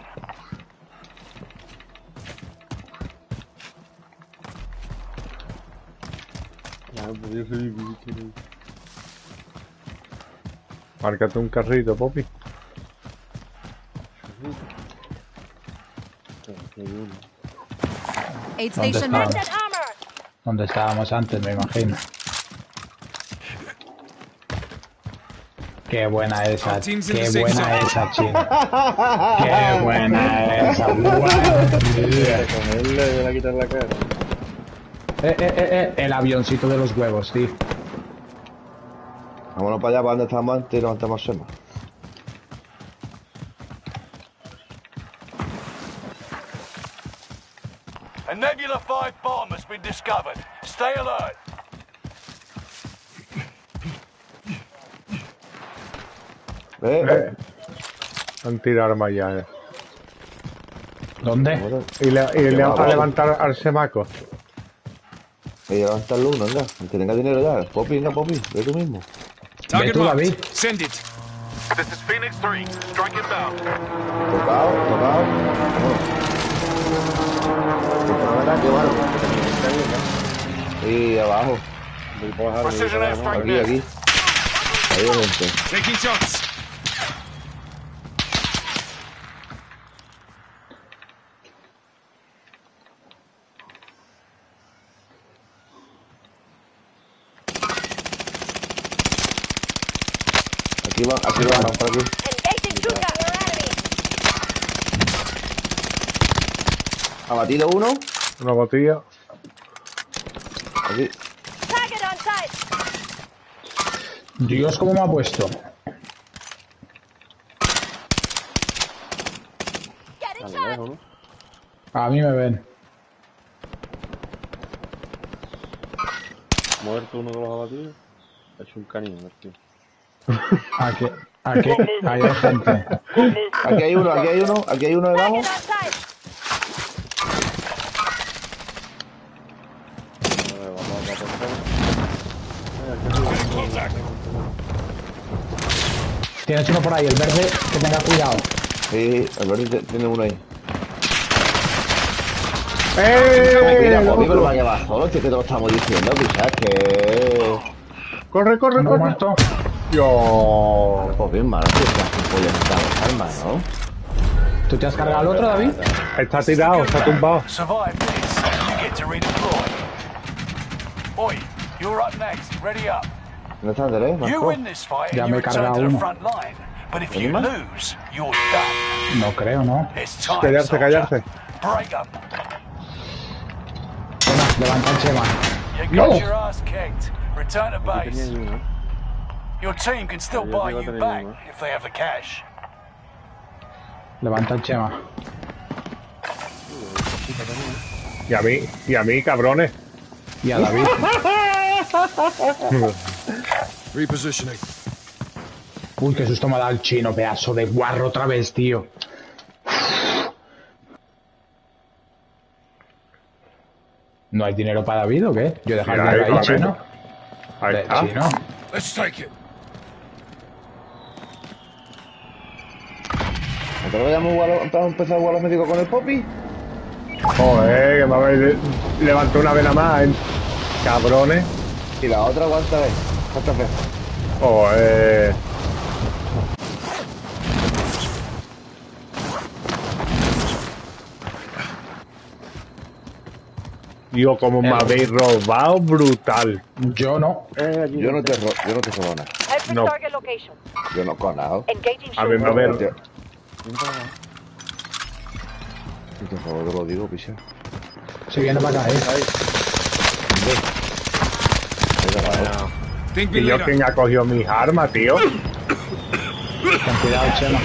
Ya, podía revivir, tío. Márcate un carrito, Poppy. ¿Dónde estábamos? Donde estábamos antes, me imagino. Qué buena esa, qué buena esa, chino. Qué buena esa, guau, tío. Con él le voy a quitar la cara. Eh, eh, eh, eh, el avioncito de los huevos, tío. Vámonos para allá, para donde estábamos antes y levantamos Sema. A Nebula 5 bomb has been discovered. Stay alert. ¿Eh? Eh. Han tirado armas ya. eh. ¿Dónde? Y le, y le va, a levantar al semaco. Hay que levantarlo uno, anda. El que tenga dinero ya. Poppy, venga, Poppy, ve tú mismo. Target tú, David. marked. Send it. This is Phoenix 3. Strike inbound. Tocado, tocado. Vámonos. ¿Un ataque o algo? Sí, abajo. Voy por bajar, voy por Precision bajar, airstrike Aquí, aquí. Ahí hay gente. Taking shots. Van, aquí van, van por aquí. Abatido uno. Una botella. Aquí. Dios, cómo me ha puesto. A mí me ven. Muerto uno de los abatidos. Ha hecho un canino, tío. Aquí, aquí, hay gente. Aquí hay uno, aquí hay uno, aquí hay uno debajo. A. Tienes uno por ahí, el verde, que tenga cuidado. Sí, el verde tiene uno ahí. ¡Eh! Mira, Bobby, pero otro! vaya abajo, si es que te lo estamos diciendo, quizás que... ¡Corre, corre, ¿No corre! muerto? Yo. Pues bien, malo, las armas, ¿no? ¿Tú te has cargado al otro, David? Está tirado, está tumbado. ¿Dónde está Andrés? You Marco? win this fight Ya me he cargado uno. front line. But if you ¿Any más? lose, you're done. No creo, ¿no? Callarse, callarse. Levanta el Chema. No. Your team can still buy you back if they have the cash. Levanta el Chema. Y a mí, y a mí, cabrones. Y a David. Repositioning. Uy, qué susto me ha dado el chino, pedazo de guarro otra vez, tío. ¿No hay dinero para David o qué? Yo he dejado el Mira, dinero ahí, ahí, chino. Ahí está. chino. Let's take it. ¿No te lo vayamos a jugar, a- a empezar a jugar los médicos con el Poppy? Joder, que me habéis le- levantado una vena más, ¿eh? Cabrones. Y la otra, ¿cuántas veces? ¿Cuántas veces? Joder. Digo, como me habéis robado brutal. Yo no. Eh. Yo no te, ro- yo no te robo nada. Head for No. Yo no conozco. Engaging A mí me habéis... Yo yo te lo digo, picha. Se viene para acá, eh. Y yo quien ha cogido mis armas, tío. Ten cuidado, Chema.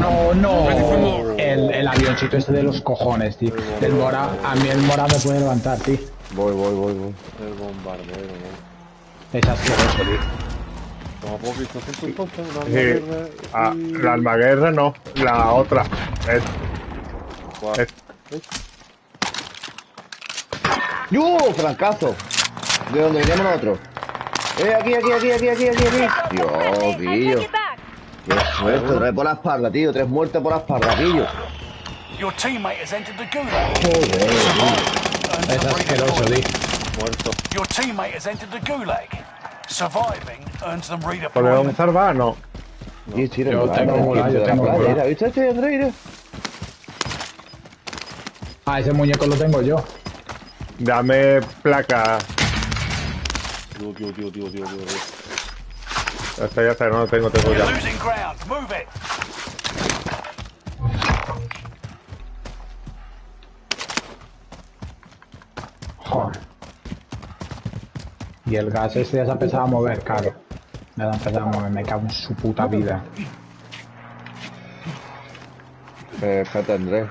No, no, no. El, el avioncito este de los cojones, tío. El Mora, a mí el Mora me puede levantar, tío. Voy, voy, voy, voy. El bombardero, ¿no? Es asqueroso, tío. Como poco visto hacer tu cosa, una Sí. guerra Ah, y- la almaguerra no, la otra. Es, es- ¡Yo! ¡Francazo! ¿De dónde veníamos nosotros? ¡Eh, aquí, aquí, aquí, aquí, aquí, aquí, aquí! Dios, back. ¡Qué suerte! Tres por la espalda, tío. Tres muertes por la espalda, pillo. Your teammate has entered the gulag. Joder. Earns Es asqueroso, tío. Muerto. Your teammate has entered the gulag. Surviving earns them ¿Podemos redeployment. salvar? No. Sí, sí, Yo en tengo en bola, yo tengo bola. Mira, ¿Viste este, Andrés? Mira. Ah, ese muñeco lo tengo yo. Dame placa. Tío, tío, tío, tío, tío, tío. tío. Ya está, ya está, no lo tengo, tengo ya. losing ground. Move it. Joder. Y el gas ese ya se ha empezado a mover, claro. Ya se ha empezado a mover, me cago en su puta vida. Eh, espérate, Andrés.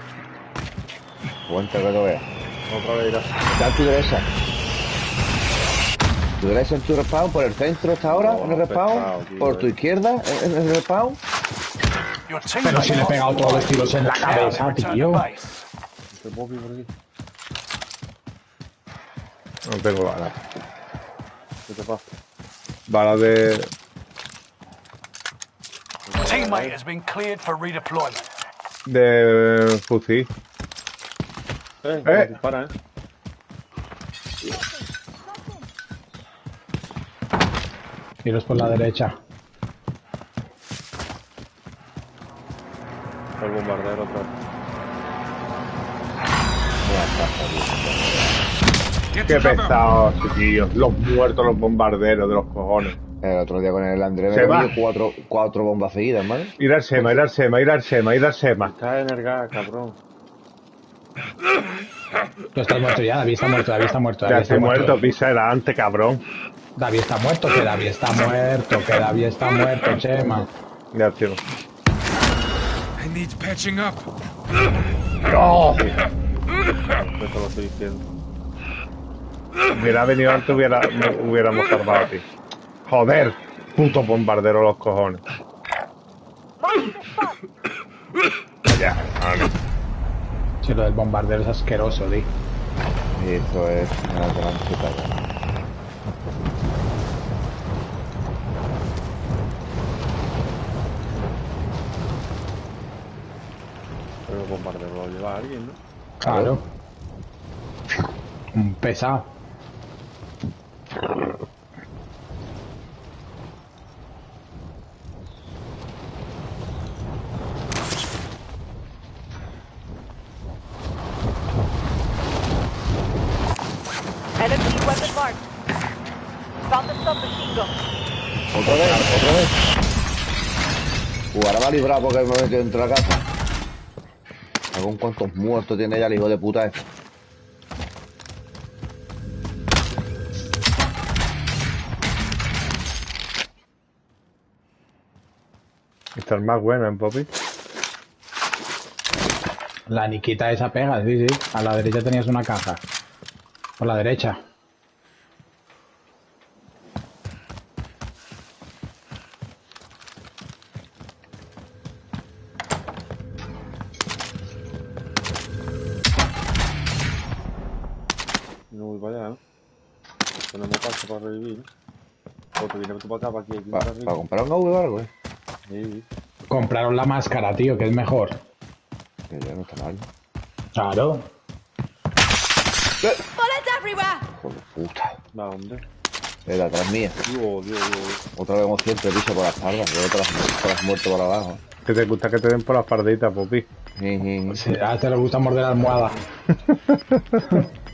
Cuenta que lo veas. Otra vez irás. Da a tu derecha. Tu derecha en tu respawn, por el centro está ahora, Oh, en el respawn. por tu eh. izquierda, en, en el respawn. Pero si le he pegado todos los tiros en la cabeza, tío. Este. No tengo balas. ¿Qué te pasa? Balas de. Teammate has been cleared for redeployment. de fusil. Eh, Eh. dispara, eh. Tiros por la derecha. El bombardero otra vez. Qué pesados, tío. Los muertos, los bombarderos de los cojones. El otro día con el André me comí cuatro, cuatro bombas seguidas, ¿vale? Ir al Sema, ir al Sema, ir al Sema, ir al Sema. Está en el gas, cabrón. Tú estás muerto ya, David está muerto, David está muerto. Ya David estoy está muerto, pisa adelante, cabrón. David está muerto, que David está muerto, que David está muerto, Chema. Ya, tío. I need patching up. ¡No! Esto lo estoy diciendo. Hubiera venido antes, hubiera, me hubiéramos salvado a ti. Joder, puto bombardero los cojones. Ya. Si lo del bombardero es asqueroso, di. Y eso es una gran putada. Pero el bombardero lo lleva alguien, ¿no? Claro. Un pesado. Enemy weapon marked. Found the submachine gun. ¿Otra vez? ¿Otra vez? Uh, ahora va a librar porque me he metido dentro de la casa. Algún cuantos muertos tiene ya el hijo de puta este. Esta es más buena, ¿eh, Poppy? La niquita esa pega, sí, sí. A la derecha tenías una caja. Por la derecha. No voy para allá, ¿no? Tenemos paso para revivir, ¿no? O te vienes tú para acá, para aquí, aquí ¿Para, comprar un AV o algo, eh? Sí, Compraron la máscara, tío, que es mejor. Que ya no está mal. Claro. Hijo de puta. ¿a dónde? Es la atrás mía. Dios, Dios, Dios. Otra vez emoción te piso por la espalda. Luego te las, te las muerto por abajo. Que te gusta que te den por la espaldita, Poppy. Jiji. Sí, a este le gusta morder la almohada.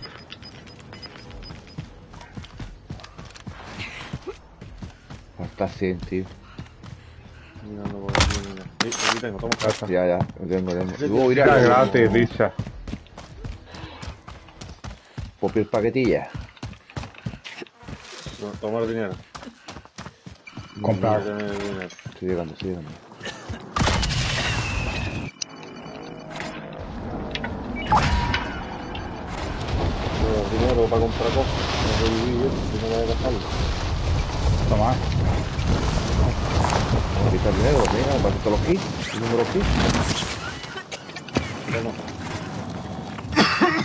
Tío. Mirando por aquí, mira. Sí, aquí tengo, toma. Casa. Ya, ya. Lo tengo, lo tengo. Uh, Mira, mira, gratis, Lisa. Popi el paquetilla. No, Toma el dinero. Comprar. Estoy llegando, estoy llegando. Dinero para comprar cosas. No revivir, ¿eh? Si no voy a gastarlo. Toma. Aquí está el dinero, mira, para todos los kits. El número kits. Mira, no.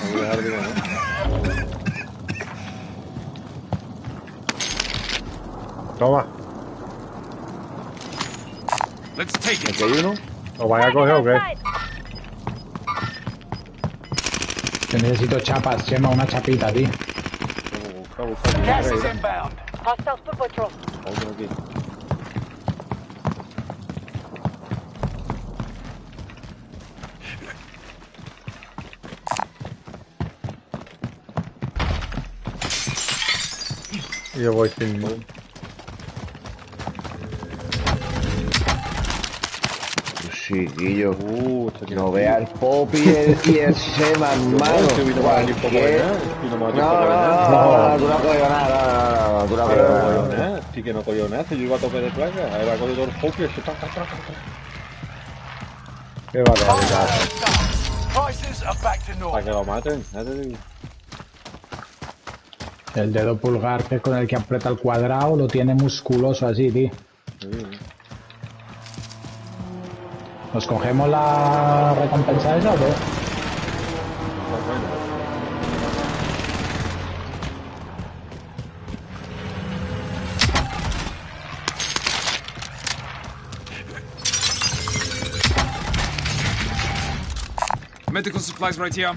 No voy a dejar dinero, ¿eh? Toma. Let's take it. Aquí hay uno. ¿Lo vais a coger o qué? Yo necesito chapas, Chema, una chapita, tío. Gas is inbound. Hostiles foot patrol. Otro aquí. Yo voy sin... Sí, Guillo. Uh, No vea el Popi y el, Sema, hermano. Nada. No, nada. no, no, no, tú no has cogido nada, no, no, no, tú no has cogido nada. nada. Sí que no cogió nada. Si yo iba a tope de placa. Ahí va cogido el foco y pa, pa. Qué barbaridad. Prices are back to Para normal. que lo maten. Ya te digo. El dedo pulgar, que es con el que aprieta el cuadrado, lo tiene musculoso así, tío. ¿Nos cogemos la recompensa esa o qué? Medical supplies right here.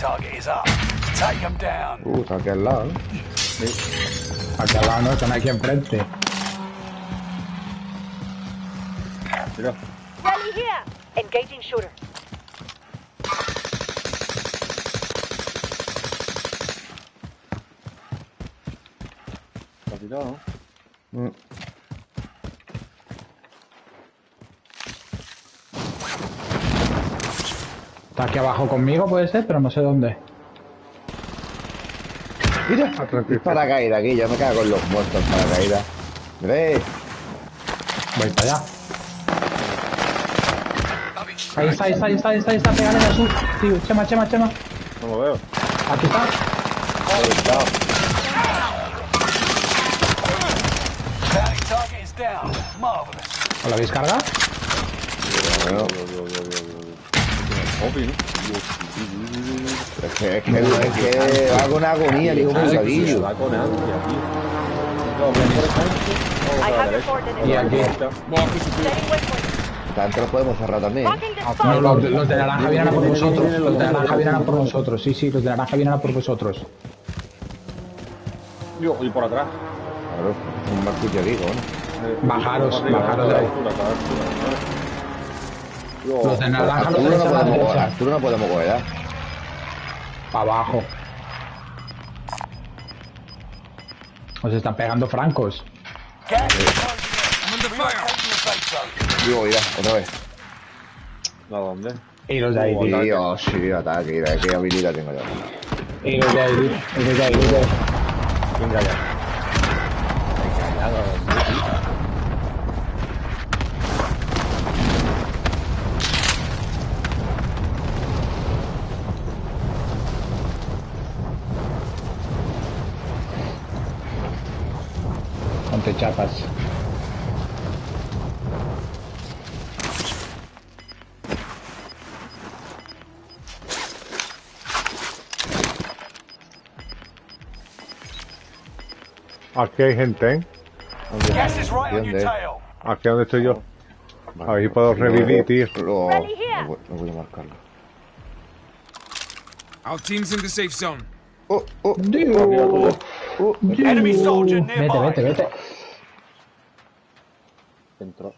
Bounty target is up. Take them down. Uh, está aquí al lado, ¿eh? Aquí al lado no, están aquí enfrente. Mira, Rally here. Engaging shooter. ¿te has tirado, no? Mm. Está aquí abajo conmigo, puede ser, pero no sé dónde. Mira, paracaídas aquí, yo me cago en los muertos paracaídas. ¿Ves? Voy para allá. Ahí está, ahí está, ahí está, ahí está, ahí está, a su. Tío, chema, chema, chema. No lo veo. Aquí está. Marvelous. ¿Os la habéis cargado? Dios, es que, es que, es que va con agonía, digo, Se pusadillo. va con ansia, tío. No, ven por el centro, vamos I a la have your derecha. coordinates. Y aquí. Tanto lo podemos cerrar también. The No, los, los de naranja vienen a por vosotros. Los de naranja vienen a por vosotros. Sí, sí, los de naranja vienen a por vosotros. Dios, y por atrás. Claro, es un martillo aquí, ¿no? Eh, Bajaros, bajaros de ahí. Los de naranja los Arturo tenéis no a la podemos coger. Arturo no podemos coger, ¿eh? Para abajo. Os están pegando francos. Zone. Digo, mira, otra vez. ¿A dónde? Y los de ahí, tío. Dios, sí, ataque, mira, qué habilidad tengo yo. Los de y los de ahí, y los de ahí. Venga ya. Chapas. Aquí hay gente, ¿eh? Gas is right on your ¿Dónde? tail. Aquí donde estoy yo. A ver si puedo revivir, tío. Lo, voy- lo voy a marcarlo. Our team's in the safe zone. Oh, oh, Enemy soldier Vete, nearby. vete, vete. Entró.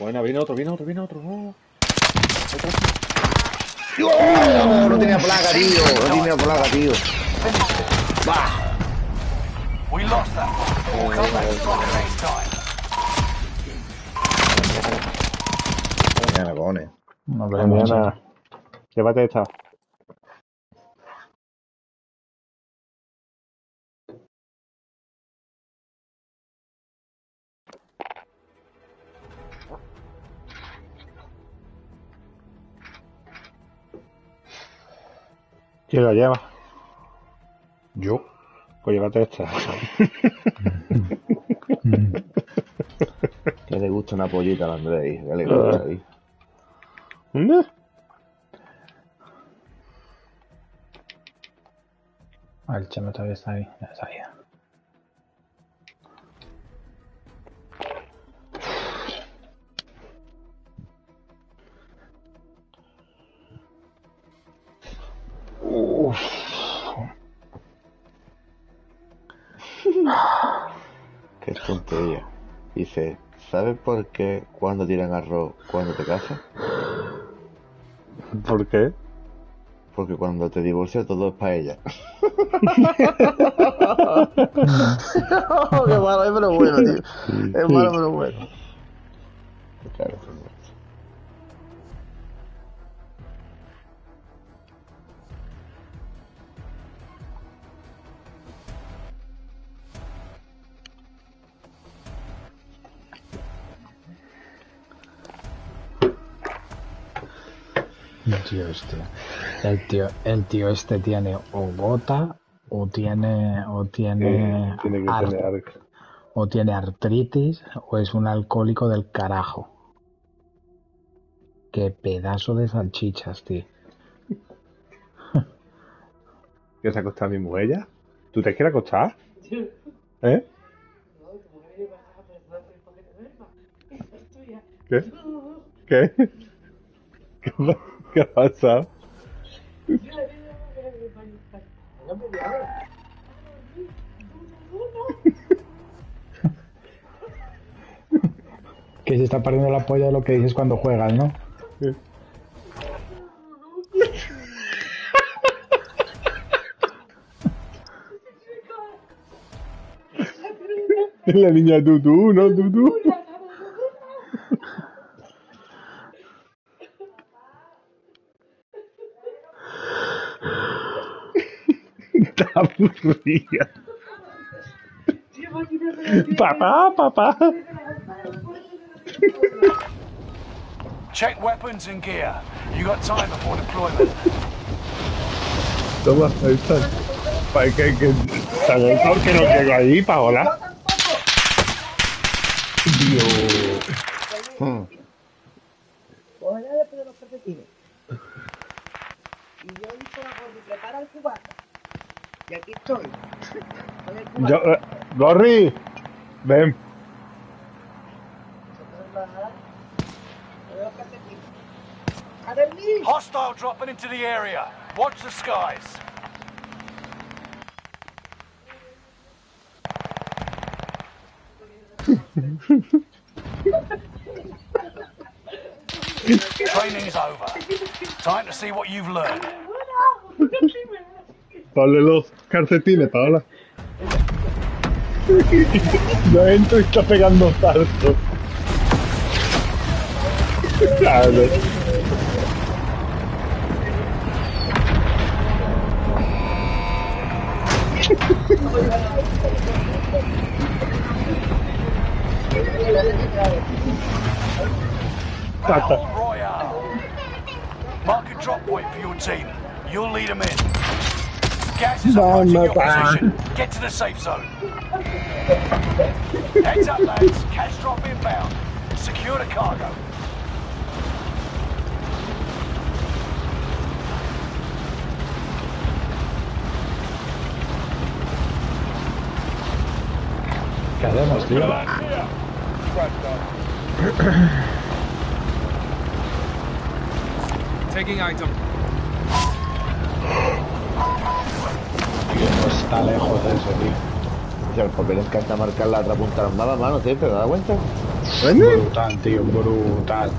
Buena, viene otro, viene otro, viene otro. No. no, no tenía placa, tío. No tenía placa, tío. We lost that. We'll come back stronger next time. Mañana, cojones. Nos veremos. Mañana. Llévate esta. ¿Quién la lleva? Yo. Pues llévate esta. Que le gusta una pollita al Andrés. Que le gusta ahí. ¿Dónde? Ah, el chema todavía está ahí. Ya está ahí. Qué tontería. Dice, ¿sabes por qué cuando tiran arroz cuando te casas? ¿Por qué? Porque cuando te divorcias todo es para ella. Qué malo, es pero bueno, tío. Es malo, pero bueno. Claro, El tío este. El tío, el tío este tiene o gota o tiene o tiene, Eh, tener o tiene artritis o es un alcohólico del carajo. Qué pedazo de salchichas, tío. ¿Quieres acostar a mi mujer ya? ¿Tú te quieres acostar? ¿Eh? ¿Qué? ¿Qué? ¿Qué, qué ha pasado? Que se está perdiendo la polla de lo que dices cuando juegas, ¿no? Es la niña Tutu, ¿no? Tutu. Está aburrida. Papá, papá. Check weapons and gear. You got time before deployment. Toma, ahí está. Pa- que, que, que, que no llego ahí, Paola. Hmm. Cógela después de los calcetines. Y yo hice la prepara el cubata. Y aquí estoy. Con. Yo, eh, Gorri, ven. Con los calcetines. ¡Adelmi! Hostile dropping into the area. Watch the skies. Training's over. Time to see what you've learned. Ponle los calcetines, Paola. Yo entro y está pegando saltos. Claro. Tata. Mark a drop point for your team. You'll lead them in. Gas is approaching your position. Get to the safe zone. Heads up, lads. Cash drop inbound. Secure the cargo. ¿Qué hacemos, tío? Taking item. Está lejos de eso, tío. O sea, porque les encanta marcar la otra punta de las malas manos, ¿te das cuenta? Brutal, tío, brutal.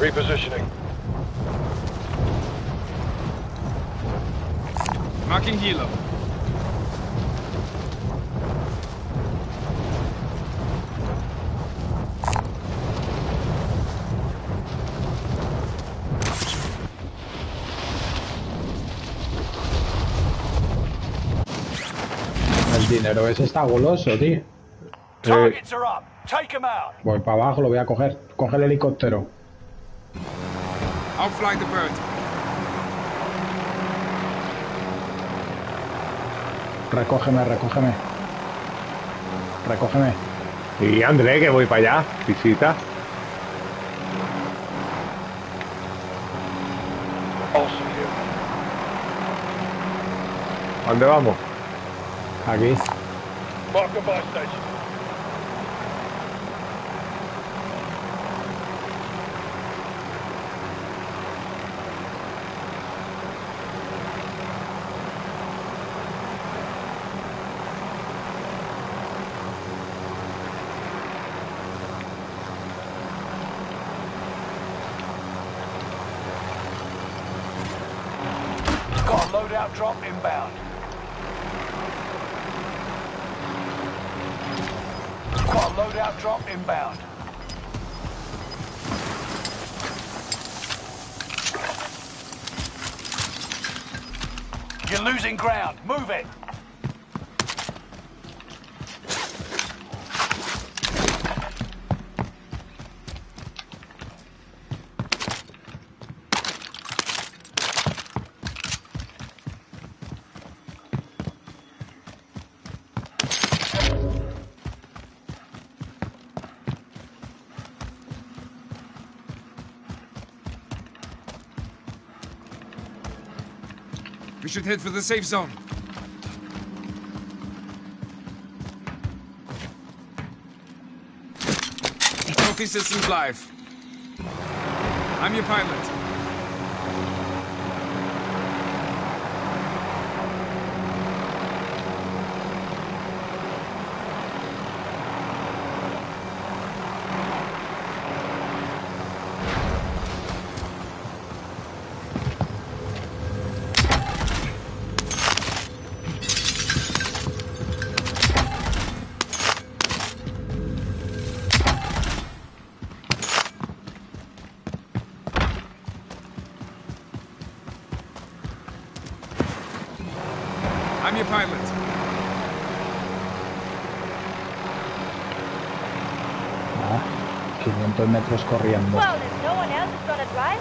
Repositioning. Marking healer. El dinero ese está goloso, tío. Targets are up. Take them out. Voy para abajo, lo voy a coger. Coge el helicóptero. I'll fly the bird. Recógeme, recógeme. Recógeme. Y André, que voy para allá. Visita. ¿A ¿Dónde vamos? Aquí. Mark a buy station. Should head for the safe zone. Trophy systems live. I'm your pilot. I'm your pilot. Ah, 500 metros corriendo. Well, if no one else is gonna drive,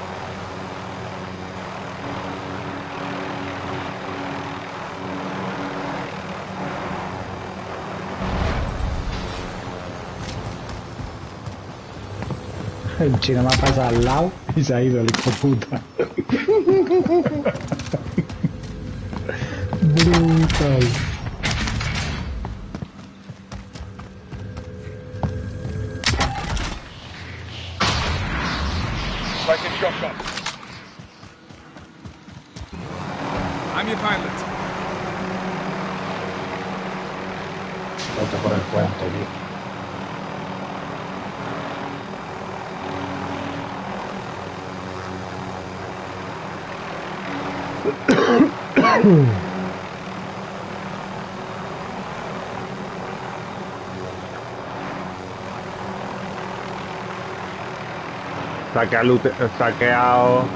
El chino me ha pasado al lado y se ha ido el hijo puta. Brutal. Saquea lute- saqueado.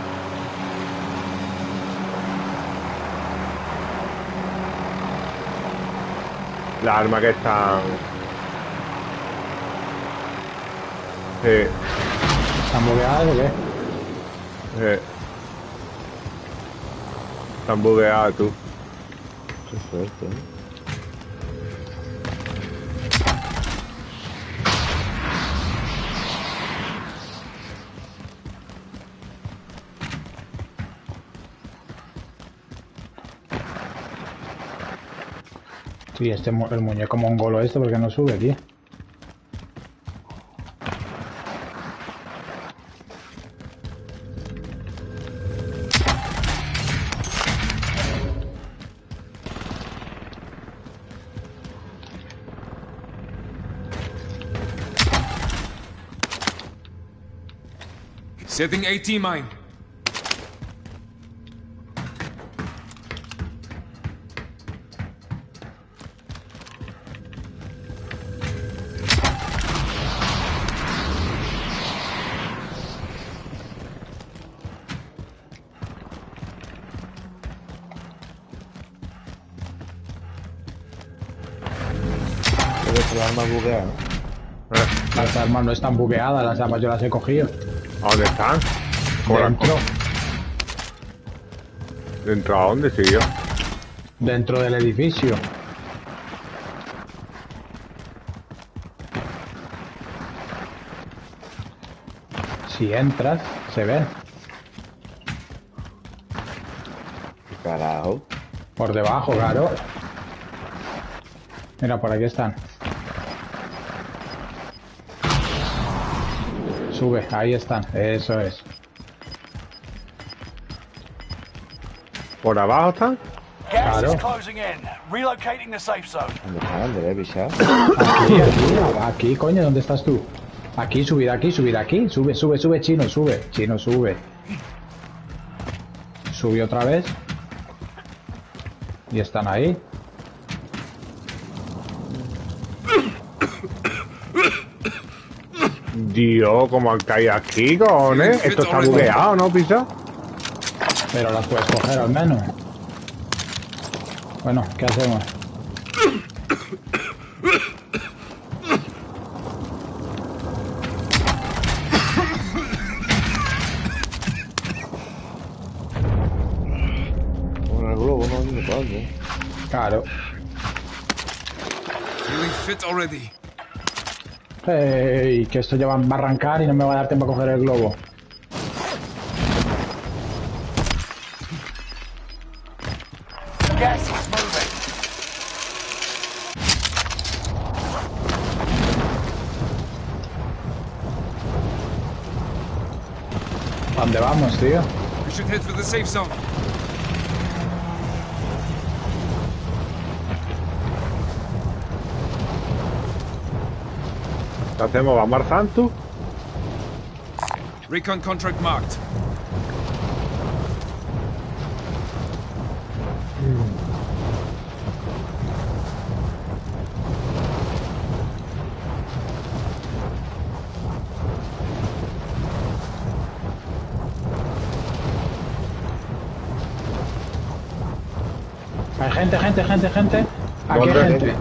Las armas que están. Sí, ¿Están bugueadas o qué? sí. Están bugueadas tú. Qué suerte, ¿eh? Sí, este mu- el muñeco mongolo este porque no sube, tío. Setting AT mine. Arma bugueada, ¿no? Eh, Las armas no están bugueadas, las armas yo las he cogido. ¿A dónde están? Dentro, ¿Dentro a dónde siguió? dentro del edificio. Si entras, se. ¿Qué carajo? Por debajo, claro. Mira, por aquí están. Sube, ahí están, eso es. ¿Por abajo están? Gas Claro. is closing in. Relocating the safe zone. ¿Dónde están? Debe avisar. Aquí, aquí, aquí, coño, ¿dónde estás tú? Aquí, subir aquí, subir aquí. Sube, sube, sube, chino, sube. Chino, sube. Sube otra vez. Y están ahí. Dios, como han caído aquí, cojones. Esto está bugueado, ¿no, Pisa? Pero las puedes coger al menos. Bueno, ¿qué hacemos? Con el globo, no ni cuándo. Claro. Feeling fit already. Eh, hey, que esto ya va a arrancar y no me va a dar tiempo a coger el globo. Dónde vamos, tío? We should head for the safe zone. ¿Qué hacemos? ¿Vamos al? Recon contract marked. Hay gente, gente, gente, gente. Aquí hay gente.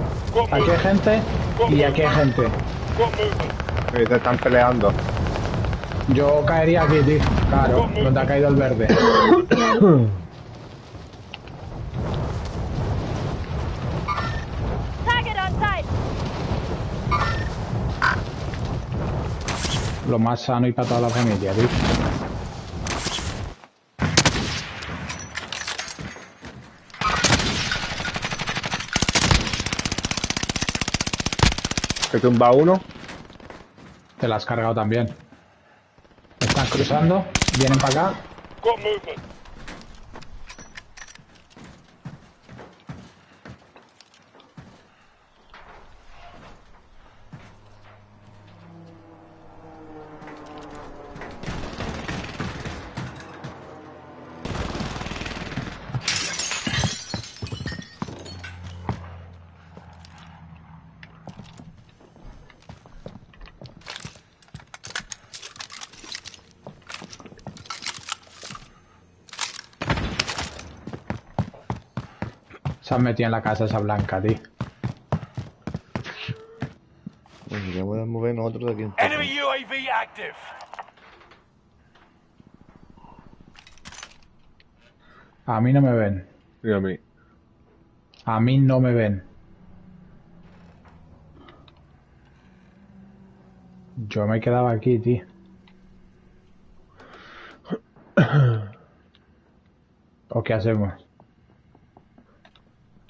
Aquí hay gente y aquí hay gente. Y se están peleando. Yo caería aquí, tío. Claro, donde ha caído el verde. Target on sight. Lo más sano y para toda la familia, tío. Que tumba uno. Te la has cargado también. Están cruzando, vienen para acá. Se han metido en la casa esa blanca, tío. Bueno, ya voy a mover nosotros de aquí. poco. Enemy UAV active. A mí no me ven. Y a mí. A mí no me ven. Yo me quedaba aquí, tío. ¿O qué hacemos?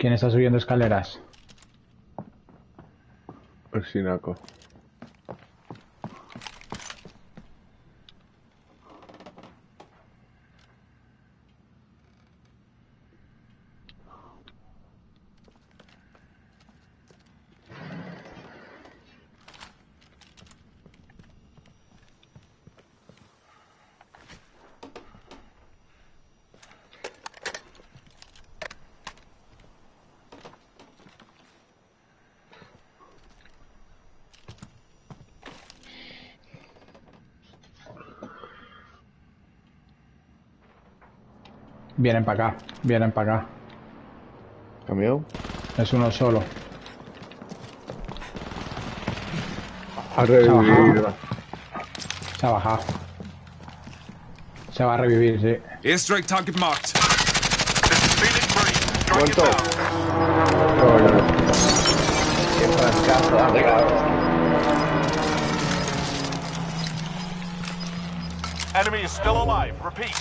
¿Quién está subiendo escaleras? El sinaco. Vienen para acá, vienen para acá. ¿Camión? Es uno solo. Ha revivido. Se ha bajado. Se va a revivir, sí. Airstrike target marked. Muerto. Qué fracaso. Enemy is still alive. Repeat.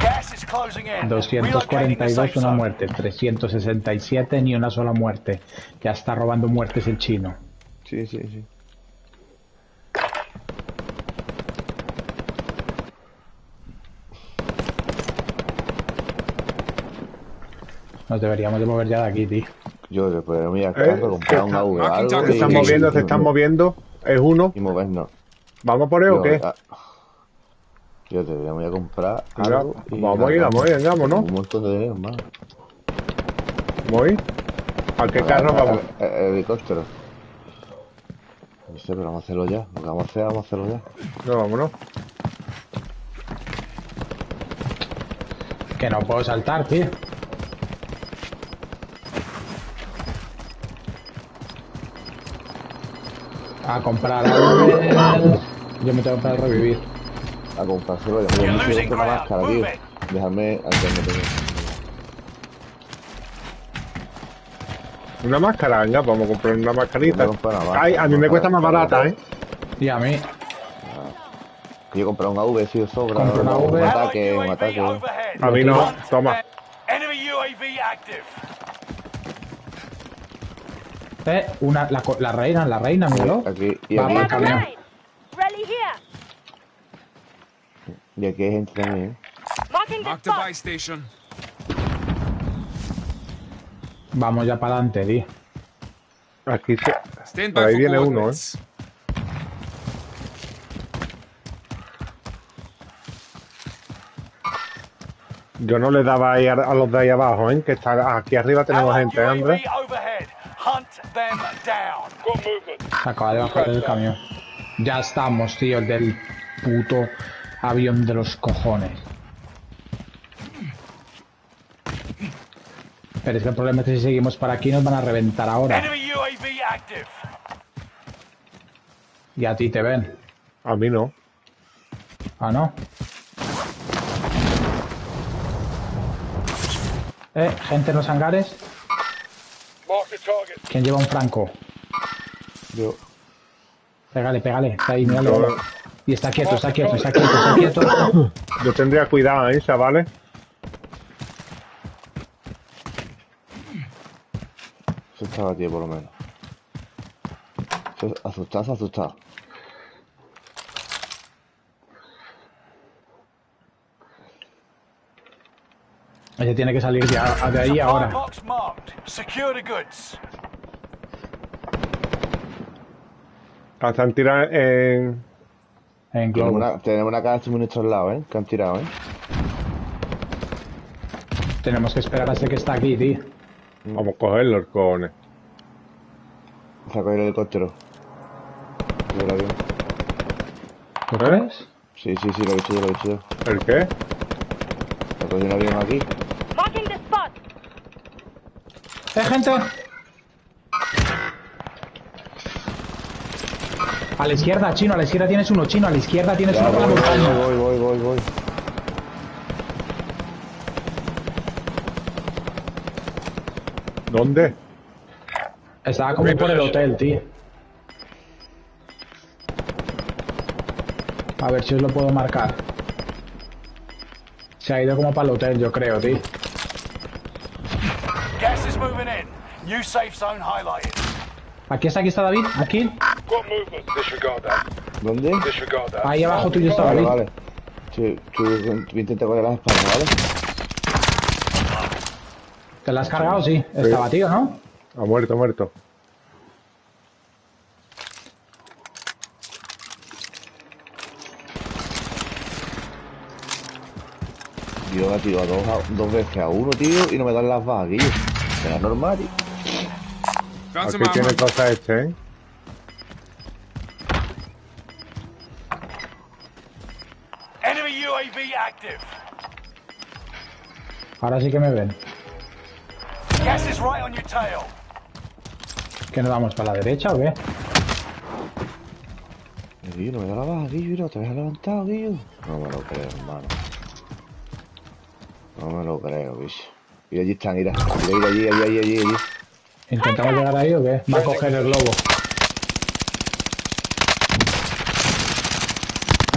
Gas is closing in. Relocating the 242 safe una muerte, 367 ni una sola muerte. Ya está robando muertes el chino. Sí, sí, sí. Nos deberíamos de mover ya de aquí, tío. Yo después de ir al Eh, campo, comprar un. Se están moviendo, se están moviendo. Es uno. Y movernos. ¿Vamos por él o qué? ah, Yo te voy a comprar algo y vamos a ir, vamos a ir, venga, vámonos. Un montón de dinero más. ¿Voy? ¿A qué carro vamos? El, el- el helicóptero. No sé, pero vamos a hacerlo ya. Lo que vamos a hacer, vamos a hacerlo ya. No, vámonos. Que no puedo saltar, tío. A comprar algo. Yo me tengo que revivir. A comprárselo Yo me quiero una máscara, tío. Déjame antes de meterme. Una máscara, venga, vamos a comprar una mascarita. Ay, a mí me cuesta más barata, ¿eh? Y a mí, Yo compré un AV, si sobra. Compra una un AV. ataque, un ataque. A mí no, toma. Enemy UAV active. eh, una, la, reina, la reina, míralo. Aquí y Va aquí. para el camión. Rally here. Y aquí hay gente también, ¿eh? Vamos ya para adelante, tío. Aquí se... Stand Por ahí viene uno, ¿eh? Yo no le daba ahí a, a los de ahí abajo, ¿eh? Que está aquí arriba tenemos gente, ¿eh, Andrés. Acaba de bajar del camión. Ya estamos, tío, el del puto avión de los cojones. Pero es que el problema es que si seguimos para aquí nos van a reventar ahora. Enemy UAV active. Y a ti te ven. A mí no. Ah, ¿no? Eh, gente en los hangares. ¿Quién lleva un franco? Yo. Pégale, pégale. Está ahí, míralo. Y está quieto, está quieto, está quieto, está quieto. Yo tendría cuidado, ¿eh, chavales? Asustado, tío, por lo menos. Asustado, asustado. Ese tiene que salir de, a- de ahí ahora. box marked. Secure the goods. Están tirados en... En Tenemos globo. una, tenemos una caja de suministro al lado, ¿eh? Que han tirado, ¿eh? Tenemos que esperar a ese que está aquí, tío. Vamos a cogerlos, los cojones. Se ha cogido el helicóptero. Del avión. Sí, sí, sí, lo he visto yo, lo he visto yo. ¿El qué? Se ha cogido un avión aquí. Marking the spot. ¡Eh, gente! A la izquierda, chino, a la izquierda tienes uno, chino, a la izquierda tienes Ya uno voy, por la voy, montaña. voy, voy, voy, voy. ¿Dónde? Estaba como por el hotel, tío. A ver si os lo puedo marcar. Se ha ido como para el hotel, yo creo, tío. Gas is moving in. New safe zone highlighted. Aquí está, aquí está David, aquí. ¿Dónde? Ahí abajo tuyo está Vale, vale. Sí, tú intenta coger las espaldas, ¿vale? ¿Te la has cargado? Sí. Estaba tío, ¿no? Ha muerto, ha muerto. Yo tío, a dos, a- dos veces a uno, tío, y no me dan las bajas, tío. Será normal, tío. Aquí tiene cosas este, ¿eh? Ahora sí que me ven. Gas is right on your tail. ¿Que nos vamos para la derecha o qué? Tío, no me da la baja, mira, te has levantado, tío. No me lo creo, hermano. No me lo creo, bicho. Y allí están, mira. Mira, mira, allí, allí, allí, allí, allí. ¿Intentamos llegar ahí o qué? Va a coger el globo.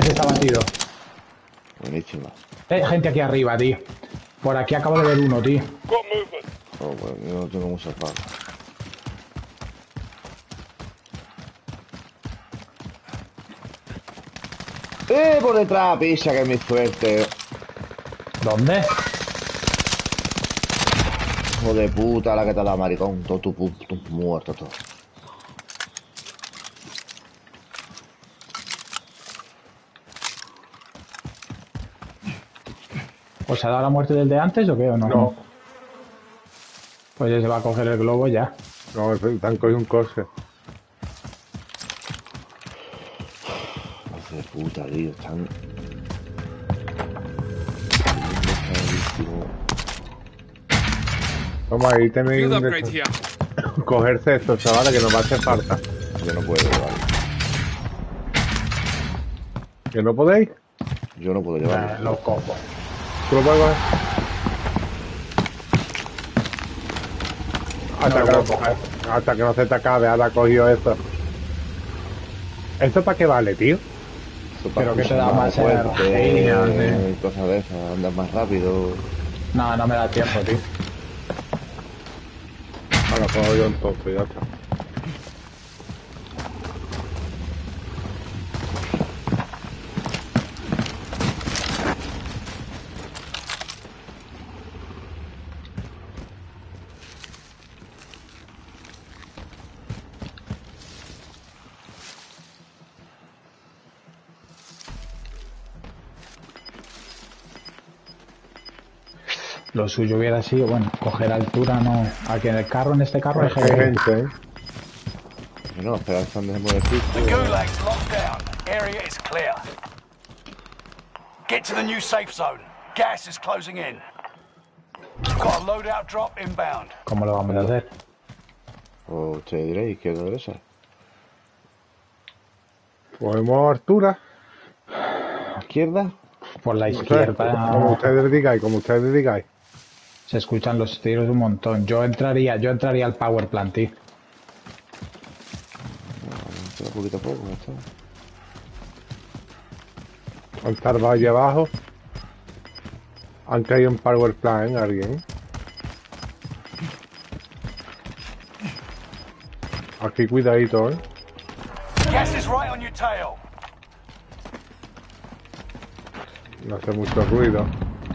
Ese está batido. Buenísima. Eh, gente aquí arriba, tío. Por aquí acabo de ver uno, tío. Oh, bueno, yo no tengo mucha bajas. ¡Eh, por detrás, pisa, que es mi suerte! ¿Dónde? Hijo de puta, la que te da maricón. Todo tu puto muerto, todo. ¿Os ha dado la muerte del de antes o qué o no? No. Pues ya se va a coger el globo ya. No, están cogido un coche. De puta, tío. Están... Toma, ahí tenéis un cogerse esto, chavales, que nos va a hacer falta. Yo no puedo llevarlo. ¿Que no podéis? Yo no puedo Eh, llevarlo. lo cojo. ¿Tú lo puedes coger? Hasta, No que no, puedo hasta que no se te acabe, ahora ha cogido esto. ¿Esto para qué vale, tío? Pero que te da más fuerte, energía, sí. Cosas de esas, andas más rápido. No, no me da tiempo, tío. Ahora cojo yo entonces, ya está. Lo suyo hubiera sido, bueno, coger altura no. Aquí en el carro, en este carro hay Hay gente. gente, ¿eh? No, espera, están dejando de piso. The gulag's locked down. Area is clear. Get to the new safe zone. Gas is closing in. Got a loadout drop inbound. ¿Cómo lo vamos a hacer? O ustedes diréis, izquierda o derecha. Cogemos altura. ¿Izquierda? Por la sé, como izquierda ustedes digáis, como ustedes digáis. Se escuchan los tiros un montón. Yo entraría, yo entraría al power plant, tío. Espera poquito a poco, ya está. Han estado allí abajo. Han caído en Power Plant alguien. Aquí cuidadito, ¿eh? Gas is right on your tail. No hace mucho ruido.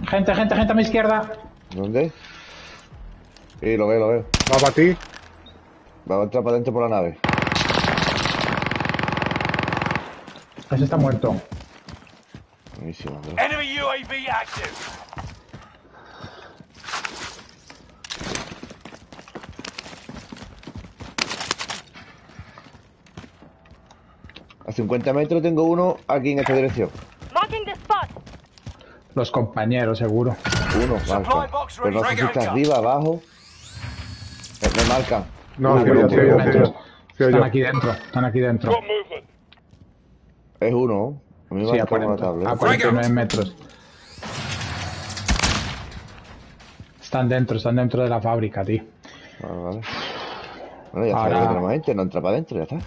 Gente, gente, gente a mi izquierda. ¿Dónde? Sí, lo veo, lo veo. Va para ti. Va a entrar para adentro por la nave. Ese está muerto. Buenísimo, bro. Enemy UAV active. A 50 metros tengo uno aquí en esta dirección. Los compañeros, seguro. Uno, marca. Pero no sé si está arriba, abajo. Me marcan. No, Uy. Sí, Están aquí dentro, están aquí dentro. Es uno. A mí me Sí, a marcan una 40, tabla. a 49 metros. Están dentro, están dentro de la fábrica, tío. Vale, vale. Bueno, ya Ahora- sabemos que tenemos gente, no entra para adentro, ya está.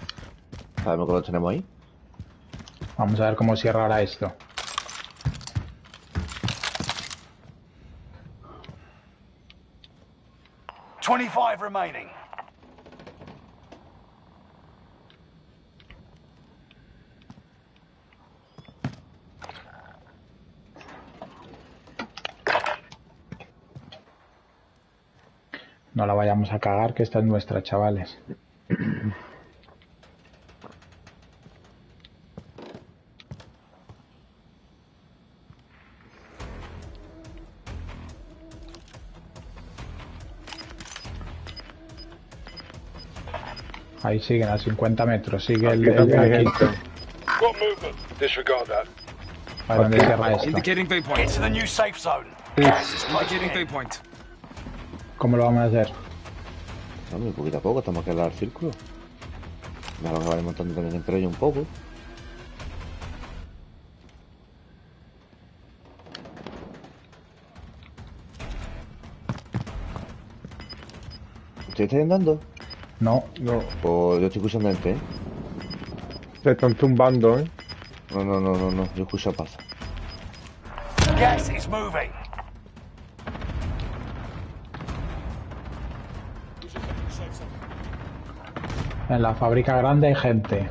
Sabemos que lo tenemos ahí. Vamos a ver cómo cierra ahora esto. Twenty-five remaining. No la vayamos a cagar, que esta es nuestra, chavales. Ahí siguen a 50 metros. Sigue el, Aquí el. Disregard that. ¿Para dónde cierra esto? ¿Cómo lo vamos a hacer? Hombre, poquito a poco, estamos aquí al lado del círculo. Vamos que vayan montando también entre ellos un poco. ¿Ustedes están andando? No, No, Pues yo estoy escuchando gente, ¿eh? se están tumbando, ¿eh? No, no, no, no, no, yo escucho paso. Gas is moving. en la fábrica grande hay gente.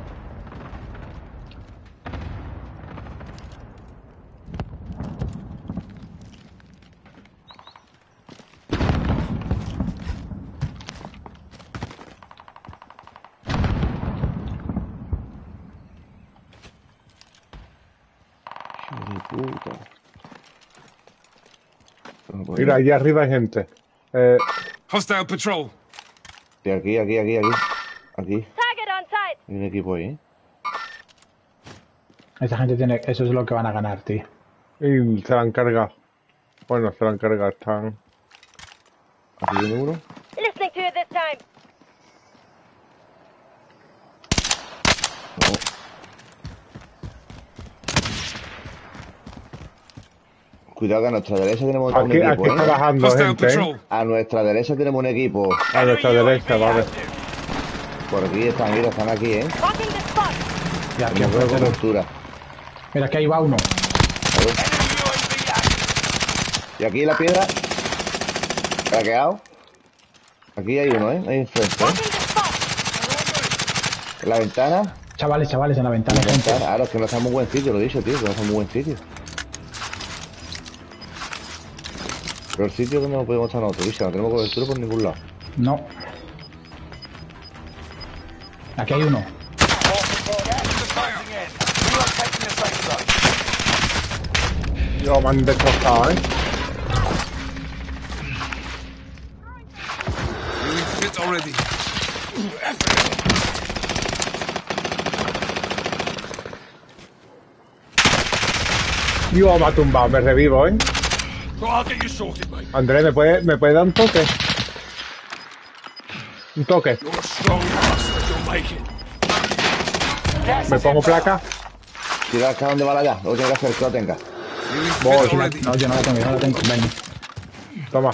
Hijo de puta. Bueno, pues, Mira, allí arriba hay gente. Eh, Hostile patrol. de aquí, aquí, aquí, aquí. Aquí. Target on sight. Hay un equipo ahí, ¿eh? Esa gente tiene. Eso es lo que van a ganar, tío. y se la han cargado. Bueno, se la han cargado, están... Aquí viene uno. Listening to you this time. Cuidado que a nuestra derecha tenemos un Aquí, equipo, aquí está ¿eh? bajando gente, ¿eh? patrol. A nuestra derecha tenemos un equipo. A nuestra derecha, vale. Por aquí están, mira, están aquí, ¿eh? Ya, aquí enfrente- cobertura. Mira, que ahí va uno. Y aquí la piedra. Craqueado. Aquí hay uno, ¿eh? Ahí enfrente, ¿eh? La ventana. Chavales, chavales, en la ventana gente. Claro, es que no estamos en buen sitio, lo he dicho, tío, que no estamos en buen sitio. Pero el sitio donde no podemos estar en nosotros, no tenemos cobertura por ningún lado. No. Aquí hay uno. Yo me han destrozado, eh. already. Yo me ha tumbado, me revivo, eh. Andrés, ¿me puede, ¿me puede dar un toque? Un toque. Me pongo placa. Tira el cajón de bala ya. Lo que hacer que lo tenga. Voy, no, yo no la tengo, yo no la tengo. Ven. Toma.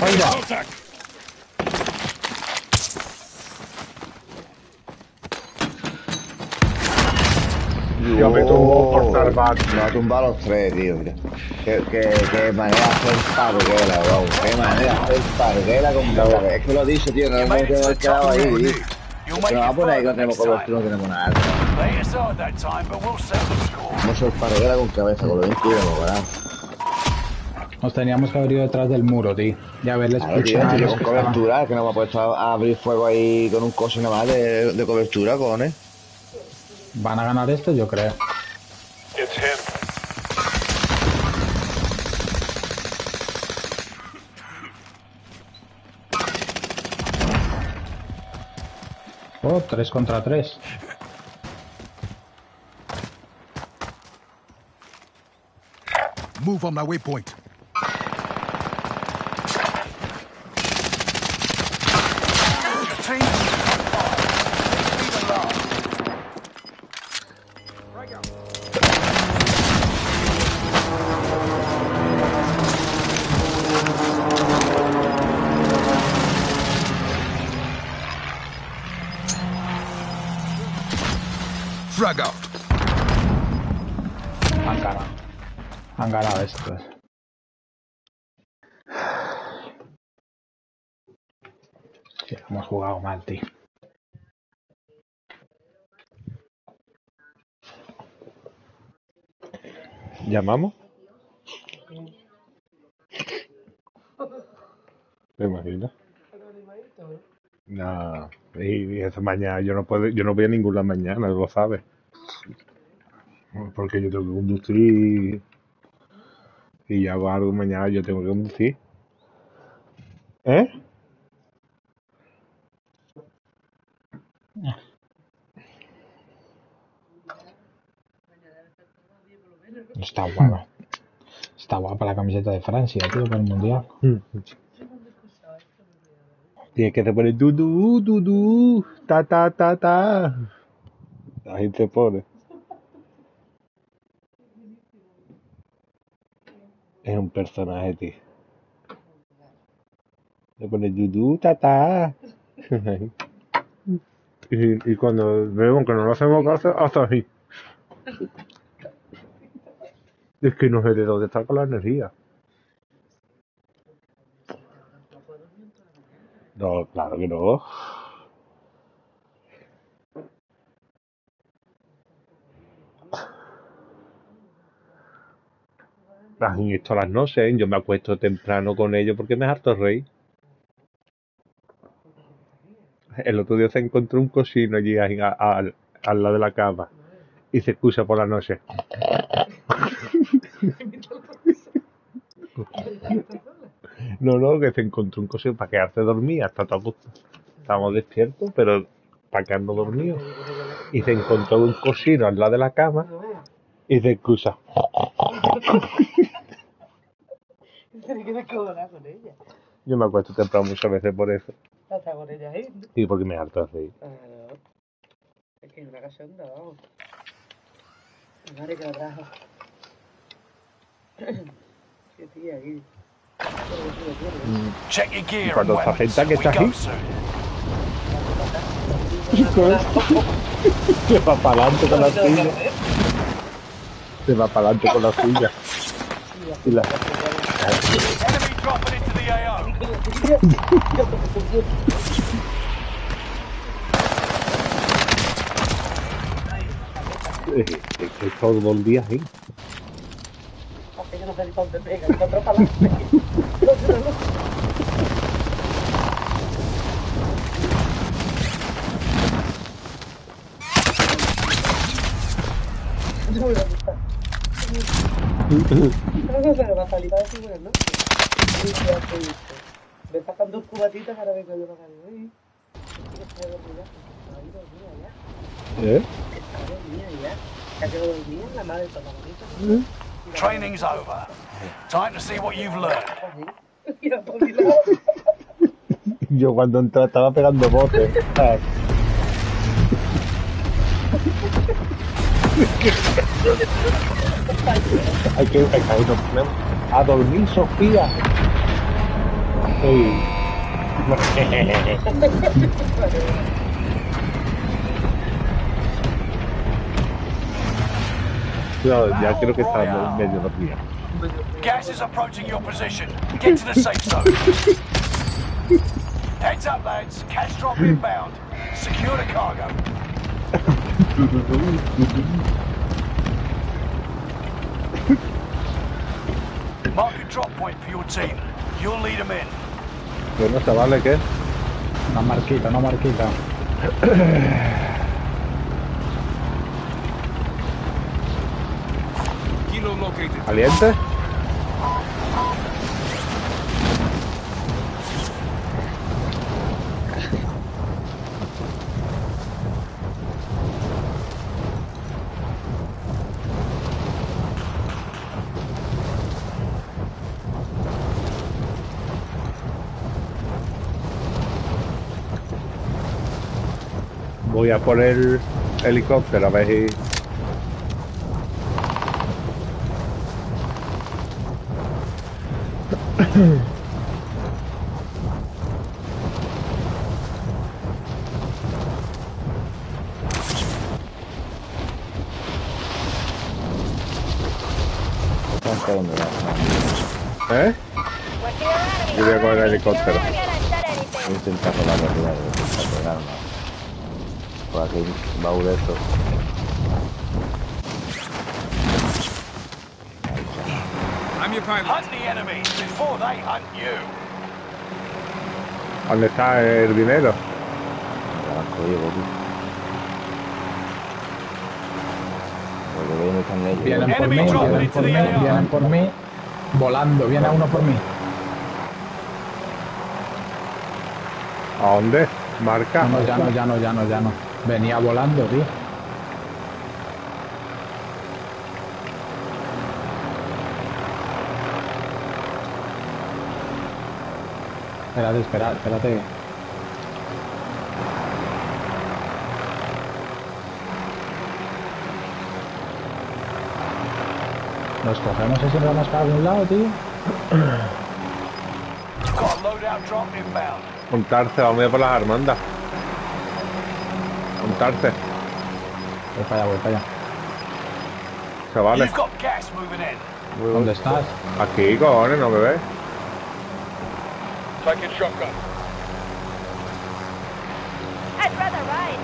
Ahí va. Yo me tumbo por salvar. Me ha tumbado a los tres, tío. Mira. Qué, qué, qué manera de hacer parguela, wow. Qué manera de hacer parguela con bola. Es que lo he dicho, tío. No hemos quedado ahí. tío. Nos va a poner ahí que no tenemos cobertura, no tenemos nada. Vamos a ser parguela con cabeza, con lo bien que íbamos, ¿verdad? Nos teníamos que haber ido detrás del muro, tío. Y haberles Claro, tío, puchado a tío, con cobertura, que no me ha puesto a abrir fuego ahí con un coso nada más de, de cobertura, cojones. Van a ganar esto, yo creo. It's him. Oh, 3 contra 3. Move on my waypoint. ¿Llamamos? ¿Te imaginas? No, y esa mañana yo no puedo, yo no voy a ninguna mañana, lo sabes. Porque yo tengo que conducir y ya hago algo mañana, yo tengo que conducir. ¿Eh? Está guapa. Está guapa la camiseta de Francia, tío, para el mundial. Tienes que te pone dudú, dudú, ta ta ta ta. Ahí te pone. Es un personaje, tío. Le pone dudú, ta ta. y, y cuando vemos que no lo hacemos caso, hasta ahí. Es que no sé de dónde con la energía. No, claro que no. Hacen esto las noches, yo me acuesto temprano con ellos porque me harto rey. El otro día se encontró un cocino allí al lado de la cama y se excusa por la noche. No, no, que se encontró un cosino para quedarse dormida, hasta todo. Estábamos despiertos, pero para quedarnos dormidos. Y se encontró un cosino al lado de la cama y se excusa. Yo me acuesto temprano muchas veces por eso. Hasta con ella. Y porque me harto. Claro. Es que es una cachonda, vamos. Madre que. And cuando se weapons. agenta que está aquí. Se va para adelante con la silla. Se va para adelante con la silla. Y la... Enemy dropping into the AO. Eh, eh, eh, todo el día ahí. Que no sé dónde pega. El otro para otro no. No me sacan dos cubatitas para que yo dormida ya. ¿Eh? Está dormida ya. Ya quedó dormida la madre de bonita. Training's over. Time to see what you've learned. Yo cuando entré estaba pegando botes. hay que, hay que nos ponemos a dormir, Sofía. Sí. No, ya creo que está medio dormida. Gas is approaching your position. Get to the safe zone. Heads up, lads. Cash drop inbound. Secure the cargo. Mark a drop point for your team. You'll lead them in. Bueno, chavales, ¿qué? Una marquita, una marquita. Kilo located. ¿Aliente? Voy a poner el helicóptero a ver. Dónde? ¿Eh? Yo voy a coger el helicóptero. Voy a intentar colar arriba de intentar pegar más. Por aquí baúl de estos. I'm your pilot. Hunt the enemies before they hunt you. ¿Dónde está el dinero? Vienen están ellos. Vienen por mí, Enemy vienen por mí, vienen por mí. Volando, viene uno por mí. ¿A dónde? Marca. No, ya no, ya no, ya no, ya no. Venía volando, tío. Espérate, espera, espérate. Nos cogemos ese vamos para algún lado, tío. Montarse, vamos a ir por las armandas. Montarse, Voy para allá, voy para allá. chavales. ¿Dónde estás? Aquí, cojones, ¿no me ves? Taking shotgun. I'd rather ride.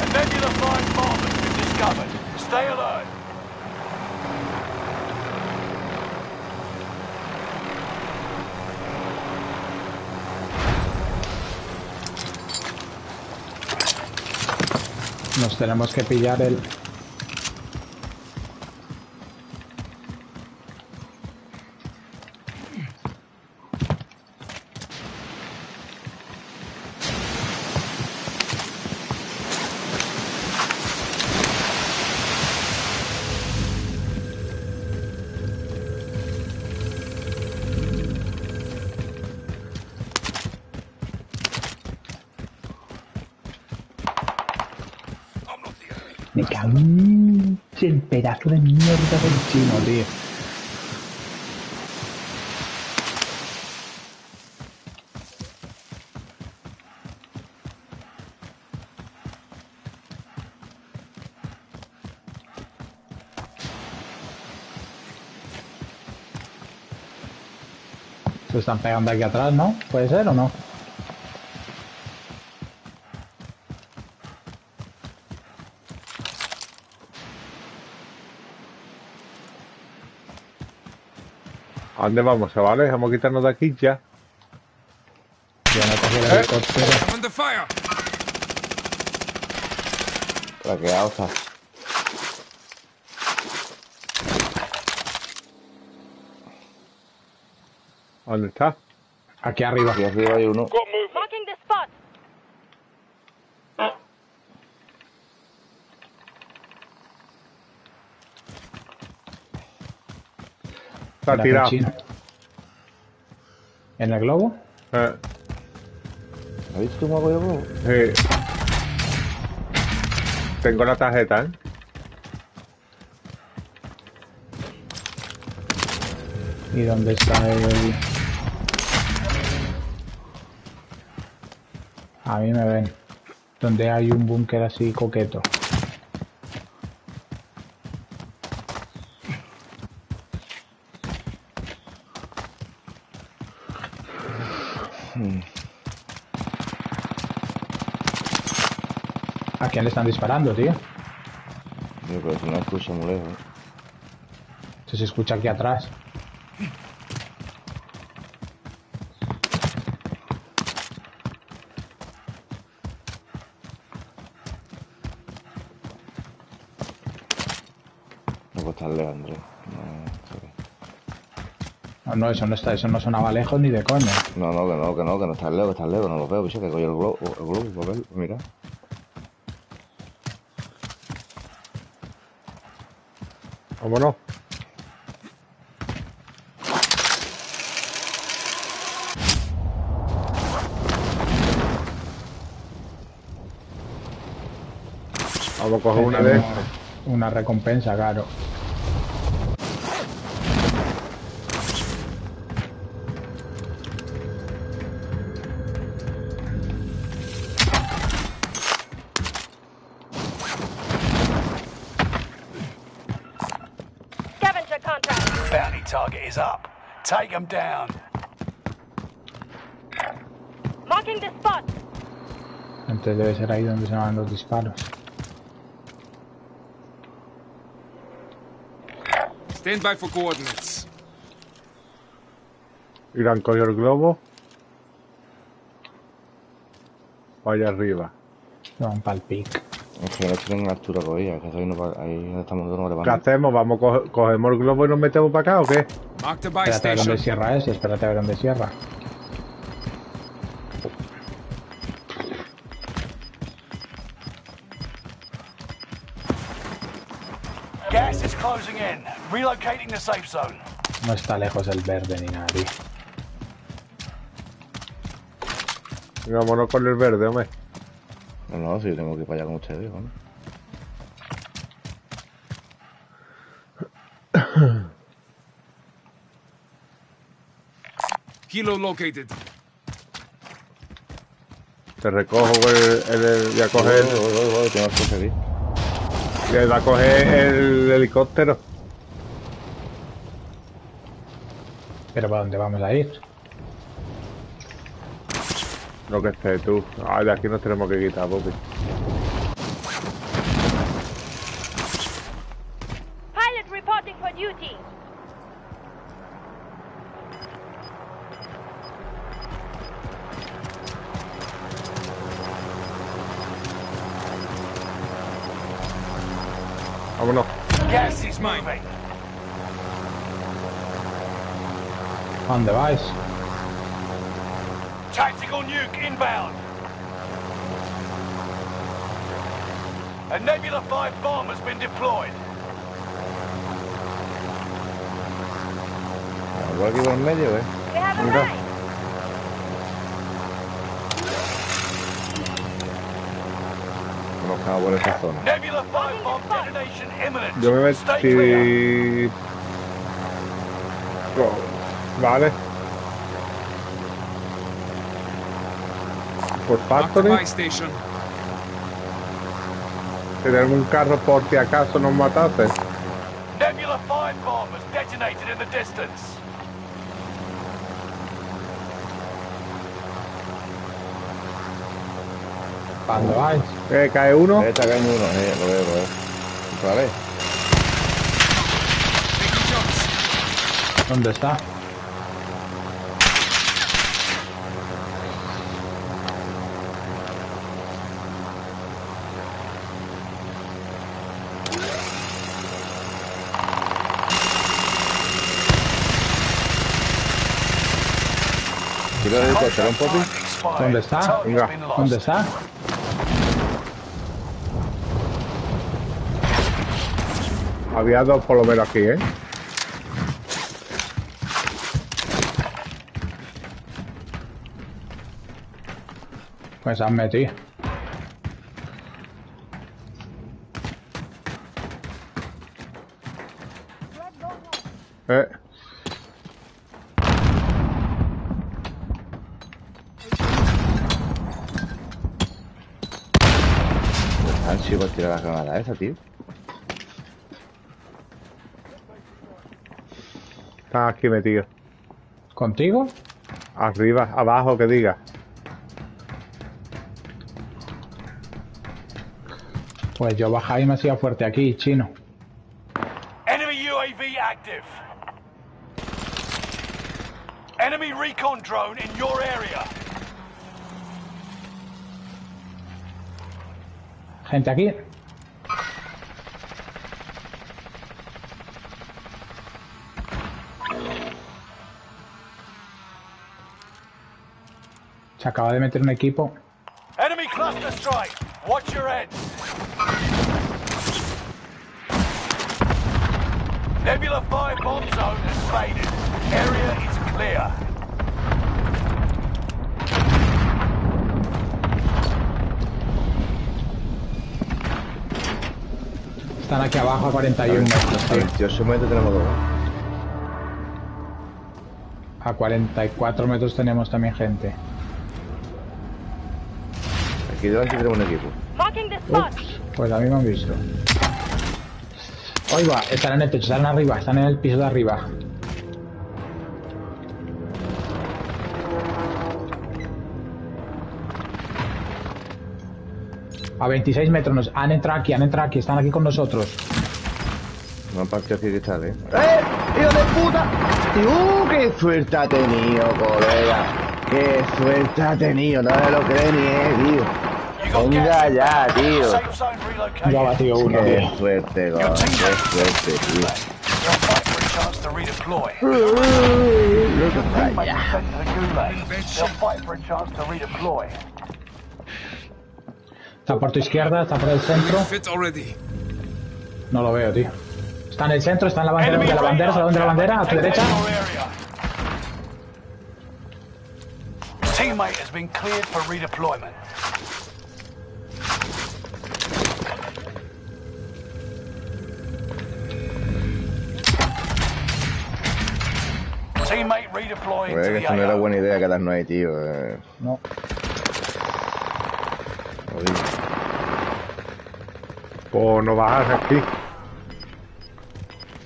A nebula flying bomb has been discovered. Stay alert. Nos tenemos que pillar el... chino, tío. Se están pegando aquí atrás, ¿no? ¿Puede ser o no? ¿A dónde vamos, chavales? Vamos a quitarnos de aquí ya. Ya no cogido la helicóptero. Traqueado está. ¿Dónde está? Aquí arriba. Aquí arriba hay uno. ¿Cómo? Está en la tirado. ¿En el globo? Eh, ¿Has visto cómo hago yo? globo? sí. Tengo la tarjeta, ¿eh? ¿Y dónde está el...? A mí me ven. Donde hay un búnker así coqueto. Están disparando, tío? Yo creo que no escucho muy lejos. Esto se escucha aquí atrás. Estar lejos, Andrés. No. No, eso no está, eso no sonaba lejos ni de coña. no, no, que no, que no, que no estás lejos, estás lejos, no lo veo, bicho, que coño el globo, el globo, mira. Vámonos. Vamos a coger una de Una recompensa, claro. Down. Marking the spot. Entonces debe ser ahí donde se van los disparos. Stand by for coordinates. Irán cogió el globo. Vaya arriba. Van para el pic. Es que no estoy en altura todavía, que ahí, no, va- ahí donde estamos no ¿Qué levantamos. hacemos? ¿Vamos, coge- cogemos el globo y nos metemos para acá o qué? Espérate a ver dónde cierra ese, espérate a ver dónde cierra. Gas is closing in. Relocating the safe zone. No está lejos el verde ni nada, tío. Venga, Vámonos con el verde, hombre. No, no, si yo tengo que ir para allá con ustedes, ¿no? Kilo located. Te recojo el, el, el- voy a coger, Voy, voy, voy, voy, tengo que conseguir. le va a coger el helicóptero. Pero ¿para dónde vamos a ir? Lo que esté tú. Ah, de aquí nos tenemos que quitar, Bobby. Pilot reporting for duty. Vámonos. Gas is moving. ¿A dónde vais? Tactical nuke inbound. A Nebula 5 bomb has been deployed. Voy aquí por el medio, ¿eh? We have a Mira. mine. Conozcamos por esa zona. Nebula 5 bomb detonation imminent. Metí... Oh, Vale. Por Factory. Tenemos un carro por si acaso nos matase. Nebula 5 bomb has detonated in the distance. ¿Para dónde vais? Eh, cae uno. Ahí está cayendo uno, eh, lo veo, lo veo. ¿Otra vez? ¿Dónde está? Tira el helicóptero, un. Expired. ¿Dónde está? Venga. ¿Dónde está? Había dos por lo menos aquí, ¿eh? Pues han metido. Eh, Han sido para tirar la granada esa, tío. están aquí metidos. ¿Contigo? Arriba, abajo, que diga. Pues yo bajaba y me hacía fuerte aquí, chino. Enemy UAV active. Enemy recon drone in your area. Gente aquí. Se acaba de meter un equipo. Enemy cluster strike. Watch your heads. Nebula 5 bomb zone has faded. Area is clear. Están aquí abajo a 41 metros, A tío. 28 metros tenemos dos. A 44 metros tenemos también gente. Aquí delante tenemos un equipo. Marking the spot. Ups, pues a mí me han visto. Ahí va, están en el techo, están arriba, están en el piso de arriba. A 26 metros nos han entrado aquí, han entrado aquí, están aquí con nosotros. No han partido aquí cristal, ¿eh? ¡Eh! ¡Hijo de puta! ¡Uh! ¡Qué suerte ha tenido, colega! ¡Qué suerte ha tenido! No me lo cree ni él, tío. Gas ya, tío. Ya ha batido uno, ¡Qué tío. suerte, Your cabrón! ¡Qué suerte, tío! Está por tu izquierda, está por el centro. No lo veo, tío. Está en el centro, está en la bandera, de la bandera, ¿sabes dónde la bandera? A tu derecha. Teammate has been cleared for redeployment. Pues que eso no era buena idea quedarnos ahí, tío. eh. No. Pues no bajas aquí.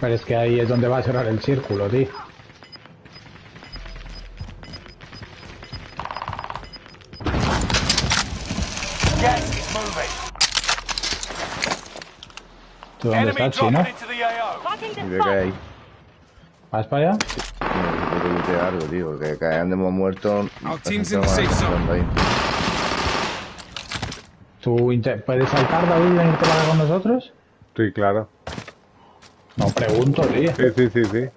Pero es que ahí es donde va a cerrar el círculo, tío. ¿Tú dónde Enemy estás, dropping chino? into the AO. Marking the Y que spot. hay. ¿Vas para allá? Necesito que algo, tío. Que caen de hemos muerto. Our team's no in the van safe zone. jugando ahí. ¿Tú puedes saltar, David, y venirte para con nosotros? Sí, claro. No pregunto, tío. Sí, sí, sí, sí.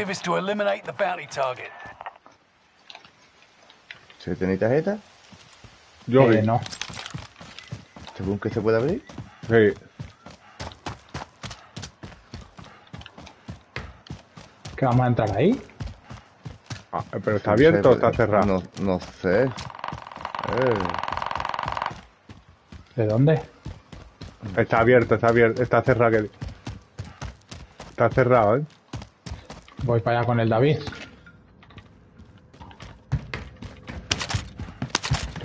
Objective is to eliminate the bounty target. ¿Se tenéis tarjeta? Yo Eh, no. ¿Según que se puede abrir? Sí. ¿Que vamos a entrar ahí? Ah, ¿Pero está abierto o está cerrado? No, no sé. Eh, ¿De dónde? Está abierto, está abierto. Está cerrado. Está cerrado, ¿eh? Voy para allá con el David.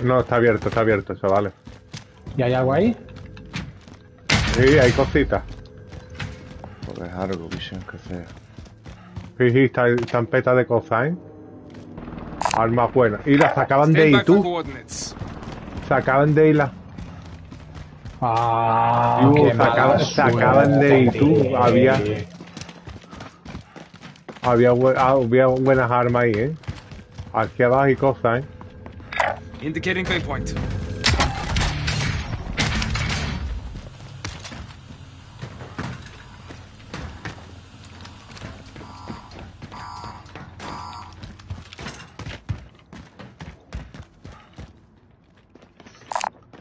No, está abierto, está abierto, eso vale. ¿Y hay algo ahí? Sí, hay cositas. es algo, visión que sea. Sí, sí, está, están petas de cosas, ¿eh? Armas buenas. Y las sacaban de for tú. coordinates. Sacaban de ahí las. Ah, mala sacaban de ahí, suerte, tú, había- Había, bu- ah, había buenas armas ahí, ¿eh? Aquí abajo y cosas, ¿eh? Indicating waypoint.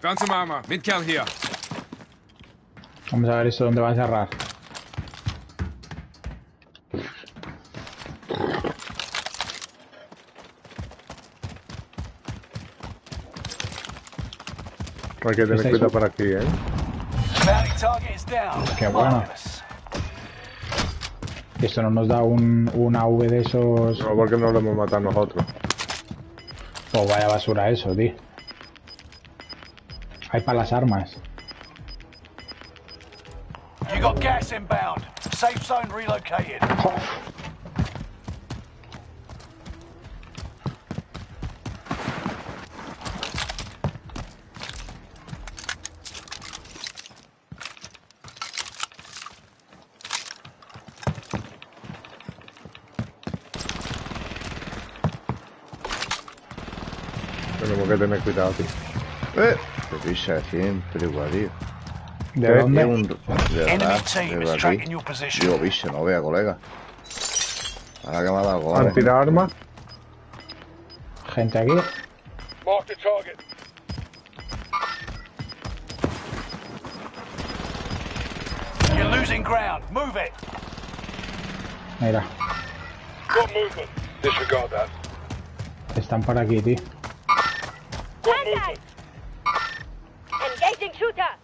Found some armor. Mid-cal here. Vamos a ver esto dónde va a cerrar. Hay que tener ¿Estáis- cuidado por aquí, ¿eh? Qué bueno. Esto no nos da un, una V de esos. No, porque no lo hemos matado nosotros. Pues vaya basura eso, tío. Hay para las armas. You got gas inbound. Safe zone relocated. Tenemos que tener cuidado, tío. Eh, siempre igual, tío. ¿De dónde? un... De verdad, de. Digo, bicho, no vea, colega. Ahora que me ha dado algo, ¿Han tirado armas? Gente aquí. Mark the target. You're losing ground. Move it. Mira, Got movement. Disregard that. están por aquí, tío. Engaging shooter.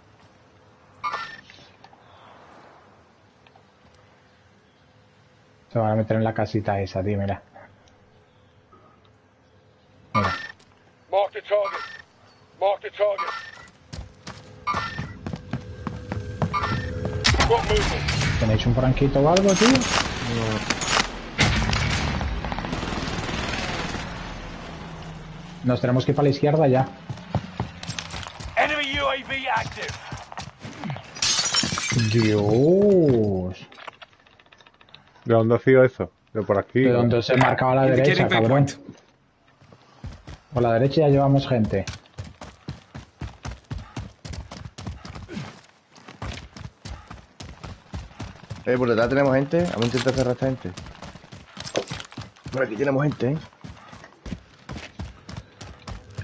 Se van a meter en la casita esa, tío, mira. Mira. Mark the target. Mark the target. ¿Tenéis un franquito o algo, tío? Nos tenemos que ir para la izquierda ya. Enemy UAV active. Dios. ¿De dónde ha sido eso? De por aquí. De donde se marcaba a la derecha, cabrón. Por la derecha ya llevamos gente. Eh, por detrás tenemos gente. Vamos a intentar cerrar esta gente. Por aquí tenemos gente, ¿eh?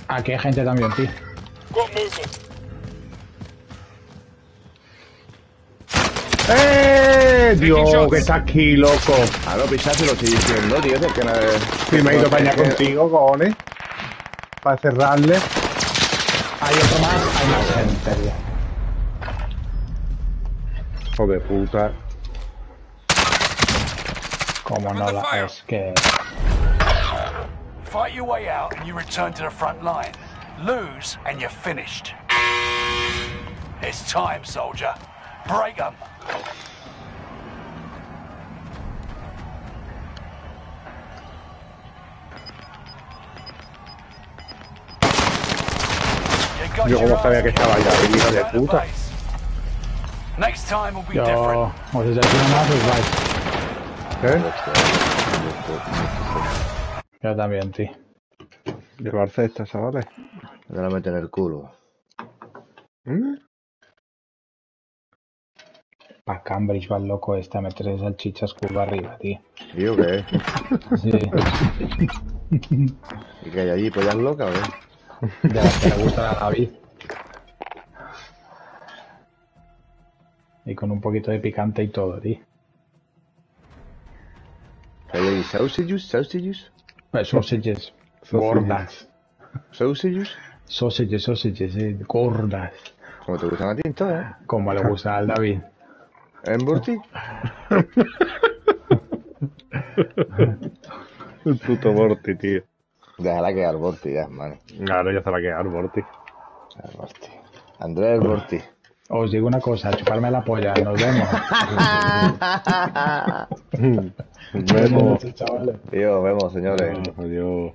Aquí hay gente también, tío. ¡Eh! Dios, que está aquí, loco. A lo pisar si lo estoy diciendo, tío. Es que no Si me he ido para allá contigo, cojones. Para cerrarle. Hay otro más, hay más gente, tío. Hijo de puta. Como no la es que. Fight your way out and you return to the front line. Lose and you're finished. It's time, soldier. Break 'em. You got Yo your como sabía ass que estaba allá, kicked. hijo de puta. Next time will be Yo. different. Os desde aquí nomás os vais. Yo también, tío. Llevarse esta, chavales. Me la meten en el culo. ¿Mm? Pa' Cambridge va el loco este a meterse salchichas curva arriba, tío. Tío, ¿qué? Sí. ¿Y que hay allí? ¿Pollas locas o qué? De las que le gusta a David. Y con un poquito de picante y todo, tío. ¿Que hay allí? ¿Sausages? ¿Sausages? Pues sausages. Sausages. Gordas. ¿Sausages? Sausages, sausages, eh, gordas. Como te gustan a ti entonces, ¿eh? Como le gusta al David. ¿En Burti? El puto Borti, tío. Déjala quedar Borti ya, man. Claro, ya se la quedar Borti. Borti. Andrés Borti. Os digo una cosa, chuparme la polla, nos vemos. Vemos. Dios, vemos, señores. Adiós.